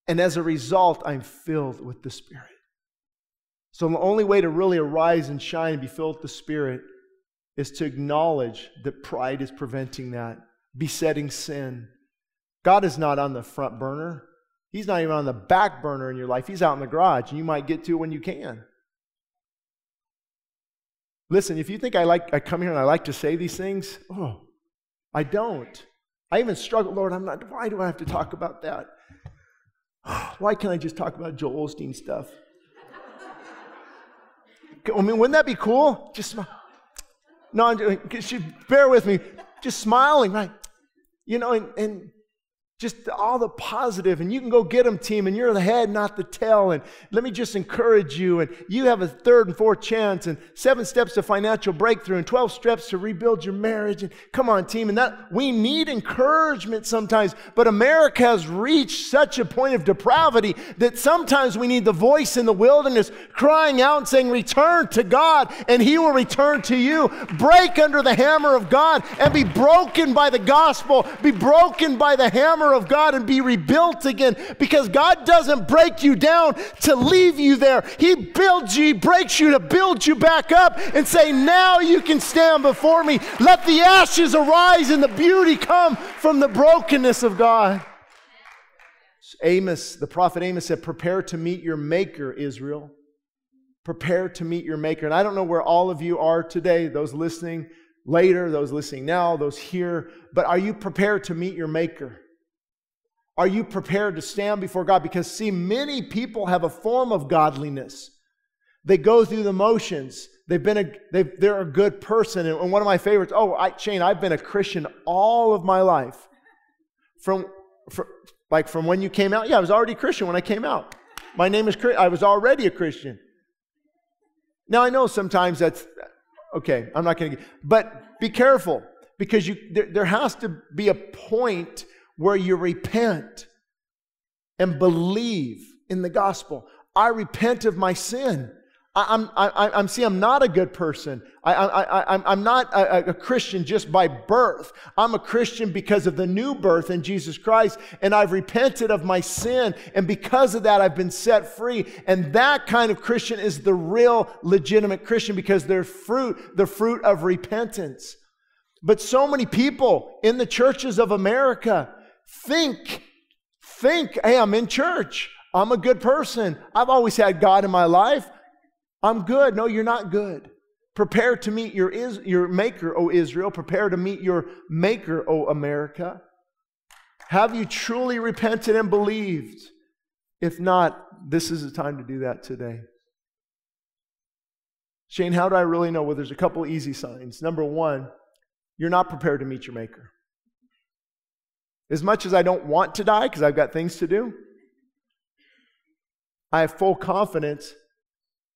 And as a result, I'm filled with the Spirit. So the only way to really arise and shine and be filled with the Spirit is to acknowledge that pride is preventing that, besetting sin. God is not on the front burner. He's not even on the back burner in your life. He's out in the garage, and you might get to it when you can. Listen, if you think I like I come here and I like to say these things, oh, I don't. I even struggle, Lord, I'm not why do I have to talk about that? Why can't I just talk about Joel Osteen stuff? I mean, wouldn't that be cool? Just smile. No, I'm just, bear with me. Just smiling, right? You know, and, and just all the positive and you can go get them team and you're the head not the tail. And let me just encourage you and you have a third and fourth chance and seven steps to financial breakthrough and 12 steps to rebuild your marriage. And come on team and that we need encouragement sometimes but america has reached such a point of depravity that sometimes we need the voice in the wilderness crying out and saying return to god and he will return to you. Break under the hammer of god and be broken by the gospel be broken by the hammer of God and be rebuilt again because God doesn't break you down to leave you there. He builds you, He breaks you to build you back up and say, Now you can stand before me. Let the ashes arise and the beauty come from the brokenness of God. Amos, the prophet Amos said, Prepare to meet your maker, Israel. Prepare to meet your maker. And I don't know where all of you are today, those listening later, those listening now, those here, but are you prepared to meet your maker? Are you prepared to stand before God? Because, see, many people have a form of godliness. They go through the motions. They've been a, they they're a good person. And one of my favorites, oh, I, Shane, I've been a Christian all of my life. From, from, like from when you came out? Yeah, I was already Christian when I came out. My name is Chris. I was already a Christian. Now, I know sometimes that's, okay, I'm not going to, but be careful because you, there, there has to be a point where you repent and believe in the gospel. I repent of my sin. I, am I, am see, I'm not a good person. I, I, I, I'm not a, a Christian just by birth. I'm a Christian because of the new birth in Jesus Christ, and I've repented of my sin, and because of that, I've been set free. And that kind of Christian is the real legitimate Christian because they're fruit, the fruit of repentance. But so many people in the churches of America, Think, think, hey, I'm in church. I'm a good person. I've always had God in my life. I'm good. No, you're not good. Prepare to meet your, is, your maker, O Israel. Prepare to meet your maker, O America. Have you truly repented and believed? If not, this is the time to do that today. Shane, how do I really know? Well, there's a couple easy signs. Number one, you're not prepared to meet your maker. As much as I don't want to die because I've got things to do, I have full confidence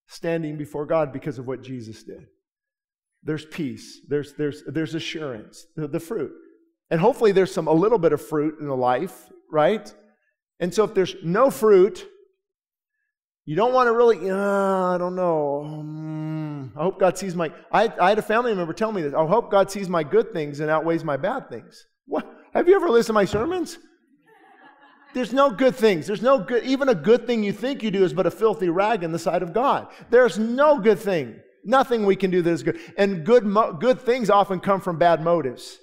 standing before God because of what Jesus did. There's peace, there's, there's, there's assurance, the, the fruit. And hopefully there's some a little bit of fruit in the life, right? And so if there's no fruit, you don't want to really, uh, I don't know. Um, I hope God sees my. I, I had a family member tell me this. I hope God sees my good things and outweighs my bad things. What? Have you ever listened to my sermons? There's no good things. There's no good, even a good thing you think you do is but a filthy rag in the sight of God. There's no good thing. Nothing we can do that is good. And good, good things often come from bad motives.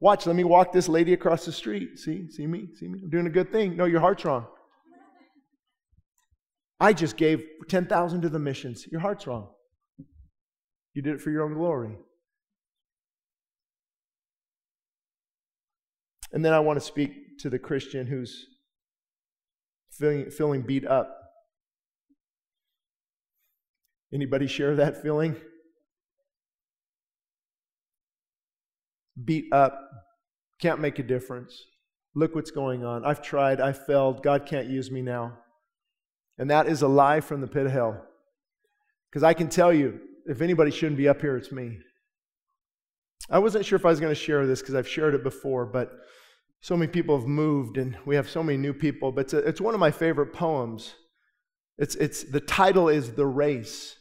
Watch, let me walk this lady across the street. See, see me, see me. I'm doing a good thing. No, your heart's wrong. I just gave 10,000 to the missions. Your heart's wrong. You did it for your own glory. And then I want to speak to the Christian who's feeling, feeling beat up. Anybody share that feeling? Beat up, can't make a difference. Look what's going on. I've tried, I've failed. God can't use me now. And that is a lie from the pit of hell. Because I can tell you, if anybody shouldn't be up here, it's me. I wasn't sure if I was going to share this because I've shared it before, but so many people have moved and we have so many new people. But it's, a, it's one of my favorite poems. It's, it's, the title is The Race.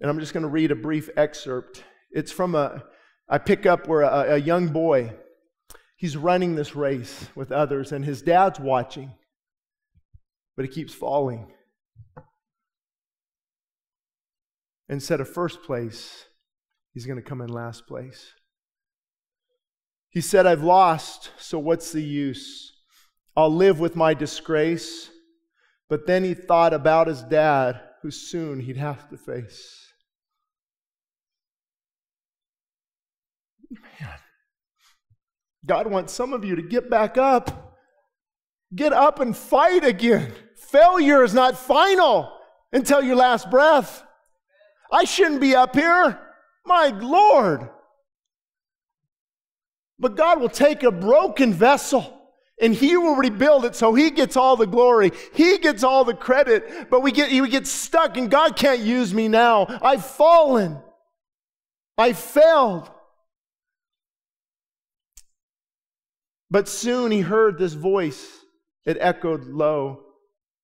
And I'm just going to read a brief excerpt. It's from a, I pick up where a, a young boy, he's running this race with others, and his dad's watching but he keeps falling. Instead of first place, he's going to come in last place. He said, I've lost, so what's the use? I'll live with my disgrace. But then he thought about his dad, who soon he'd have to face. Man, God wants some of you to get back up. Get up and fight again. Failure is not final until your last breath. I shouldn't be up here. My Lord. But God will take a broken vessel and he will rebuild it so he gets all the glory. He gets all the credit, but we get, we get stuck and God can't use me now. I've fallen. I failed. But soon he heard this voice. It echoed low.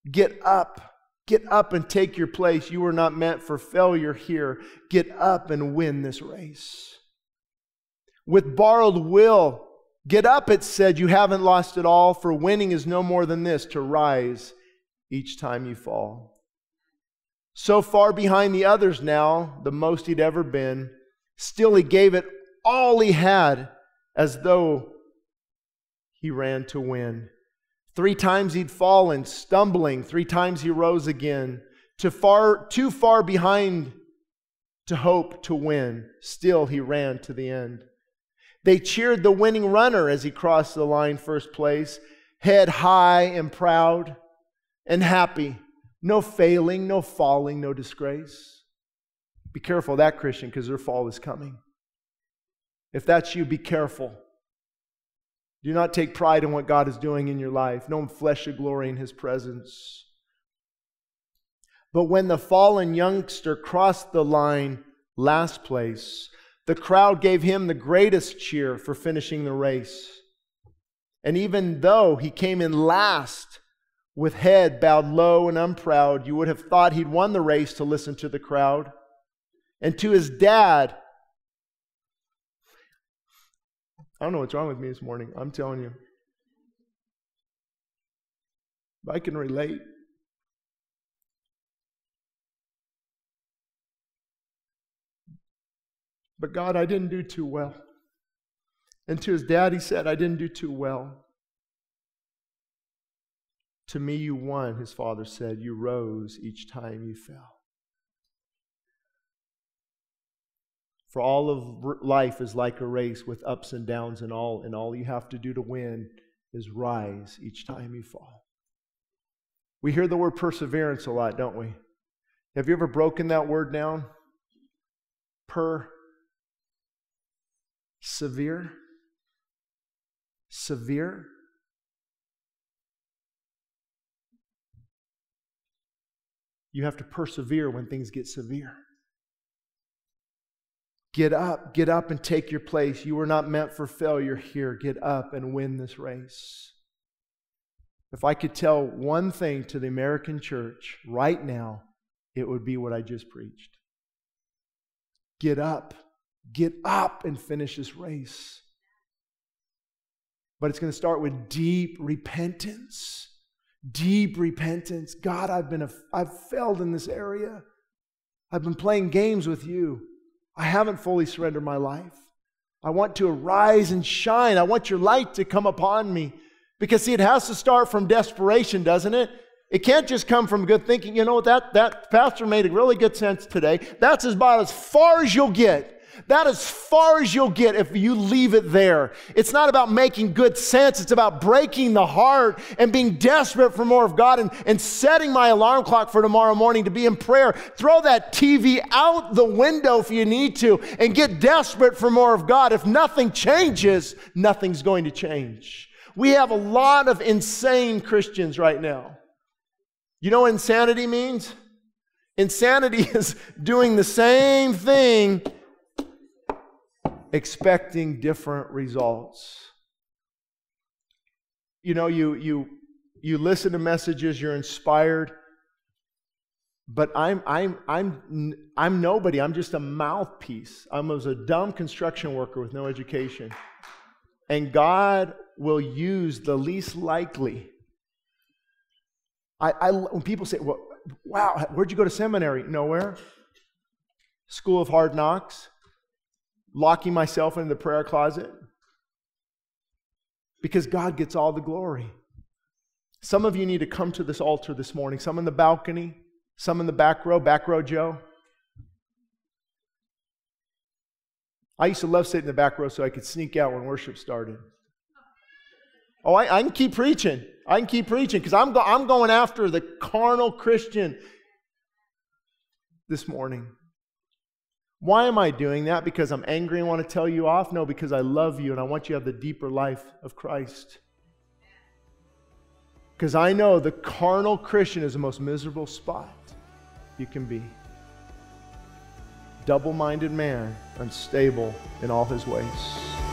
Get up. Get up and take your place. You were not meant for failure here. Get up and win this race. With borrowed will, get up, it said. You haven't lost it all, for winning is no more than this to rise each time you fall. So far behind the others now, the most he'd ever been, still he gave it all he had as though he ran to win. Three times he'd fallen, stumbling. Three times he rose again. Too far, too far behind to hope to win. Still, he ran to the end. They cheered the winning runner as he crossed the line first place, head high and proud and happy. No failing, no falling, no disgrace. Be careful that, Christian, because their fall is coming. If that's you, be careful. Do not take pride in what God is doing in your life. No flesh glory in his presence. But when the fallen youngster crossed the line last place, the crowd gave him the greatest cheer for finishing the race. And even though he came in last, with head bowed low and unproud, you would have thought he'd won the race to listen to the crowd. And to his dad, I don't know what's wrong with me this morning. I'm telling you. But I can relate. But God, I didn't do too well. And to his dad, he said, I didn't do too well. To me, you won, his father said. You rose each time you fell. For all of life is like a race with ups and downs and all, and all you have to do to win is rise each time you fall. We hear the word perseverance a lot, don't we? Have you ever broken that word down? Per severe? Severe? You have to persevere when things get severe. Get up, get up and take your place. You were not meant for failure here. Get up and win this race. If I could tell one thing to the American church right now, it would be what I just preached. Get up, get up and finish this race. But it's going to start with deep repentance. Deep repentance. God, I've been a, I've failed in this area. I've been playing games with you. I haven't fully surrendered my life. I want to arise and shine. I want your light to come upon me. Because see, it has to start from desperation, doesn't it? It can't just come from good thinking. You know, that, that pastor made a really good sense today. That's about as far as you'll get. That as far as you'll get if you leave it there. It's not about making good sense. It's about breaking the heart and being desperate for more of God and, and setting my alarm clock for tomorrow morning to be in prayer. Throw that TV out the window if you need to and get desperate for more of God. If nothing changes, nothing's going to change. We have a lot of insane Christians right now. You know what insanity means? Insanity is doing the same thing, expecting different results. You know, you, you, you listen to messages, you're inspired, but I'm, I'm, I'm, I'm nobody. I'm just a mouthpiece. I was a dumb construction worker with no education. And God will use the least likely I, I, when people say, well, wow, where'd you go to seminary? Nowhere. School of hard knocks. Locking myself in the prayer closet. Because God gets all the glory. Some of you need to come to this altar this morning. Some in the balcony, some in the back row, back row Joe. I used to love sitting in the back row so I could sneak out when worship started. Oh, I, I can keep preaching. I can keep preaching because I'm, go- I'm going after the carnal Christian this morning. Why am I doing that? Because I'm angry and want to tell you off? No, because I love you and I want you to have the deeper life of Christ. Because I know the carnal Christian is the most miserable spot you can be. Double minded man, unstable in all his ways.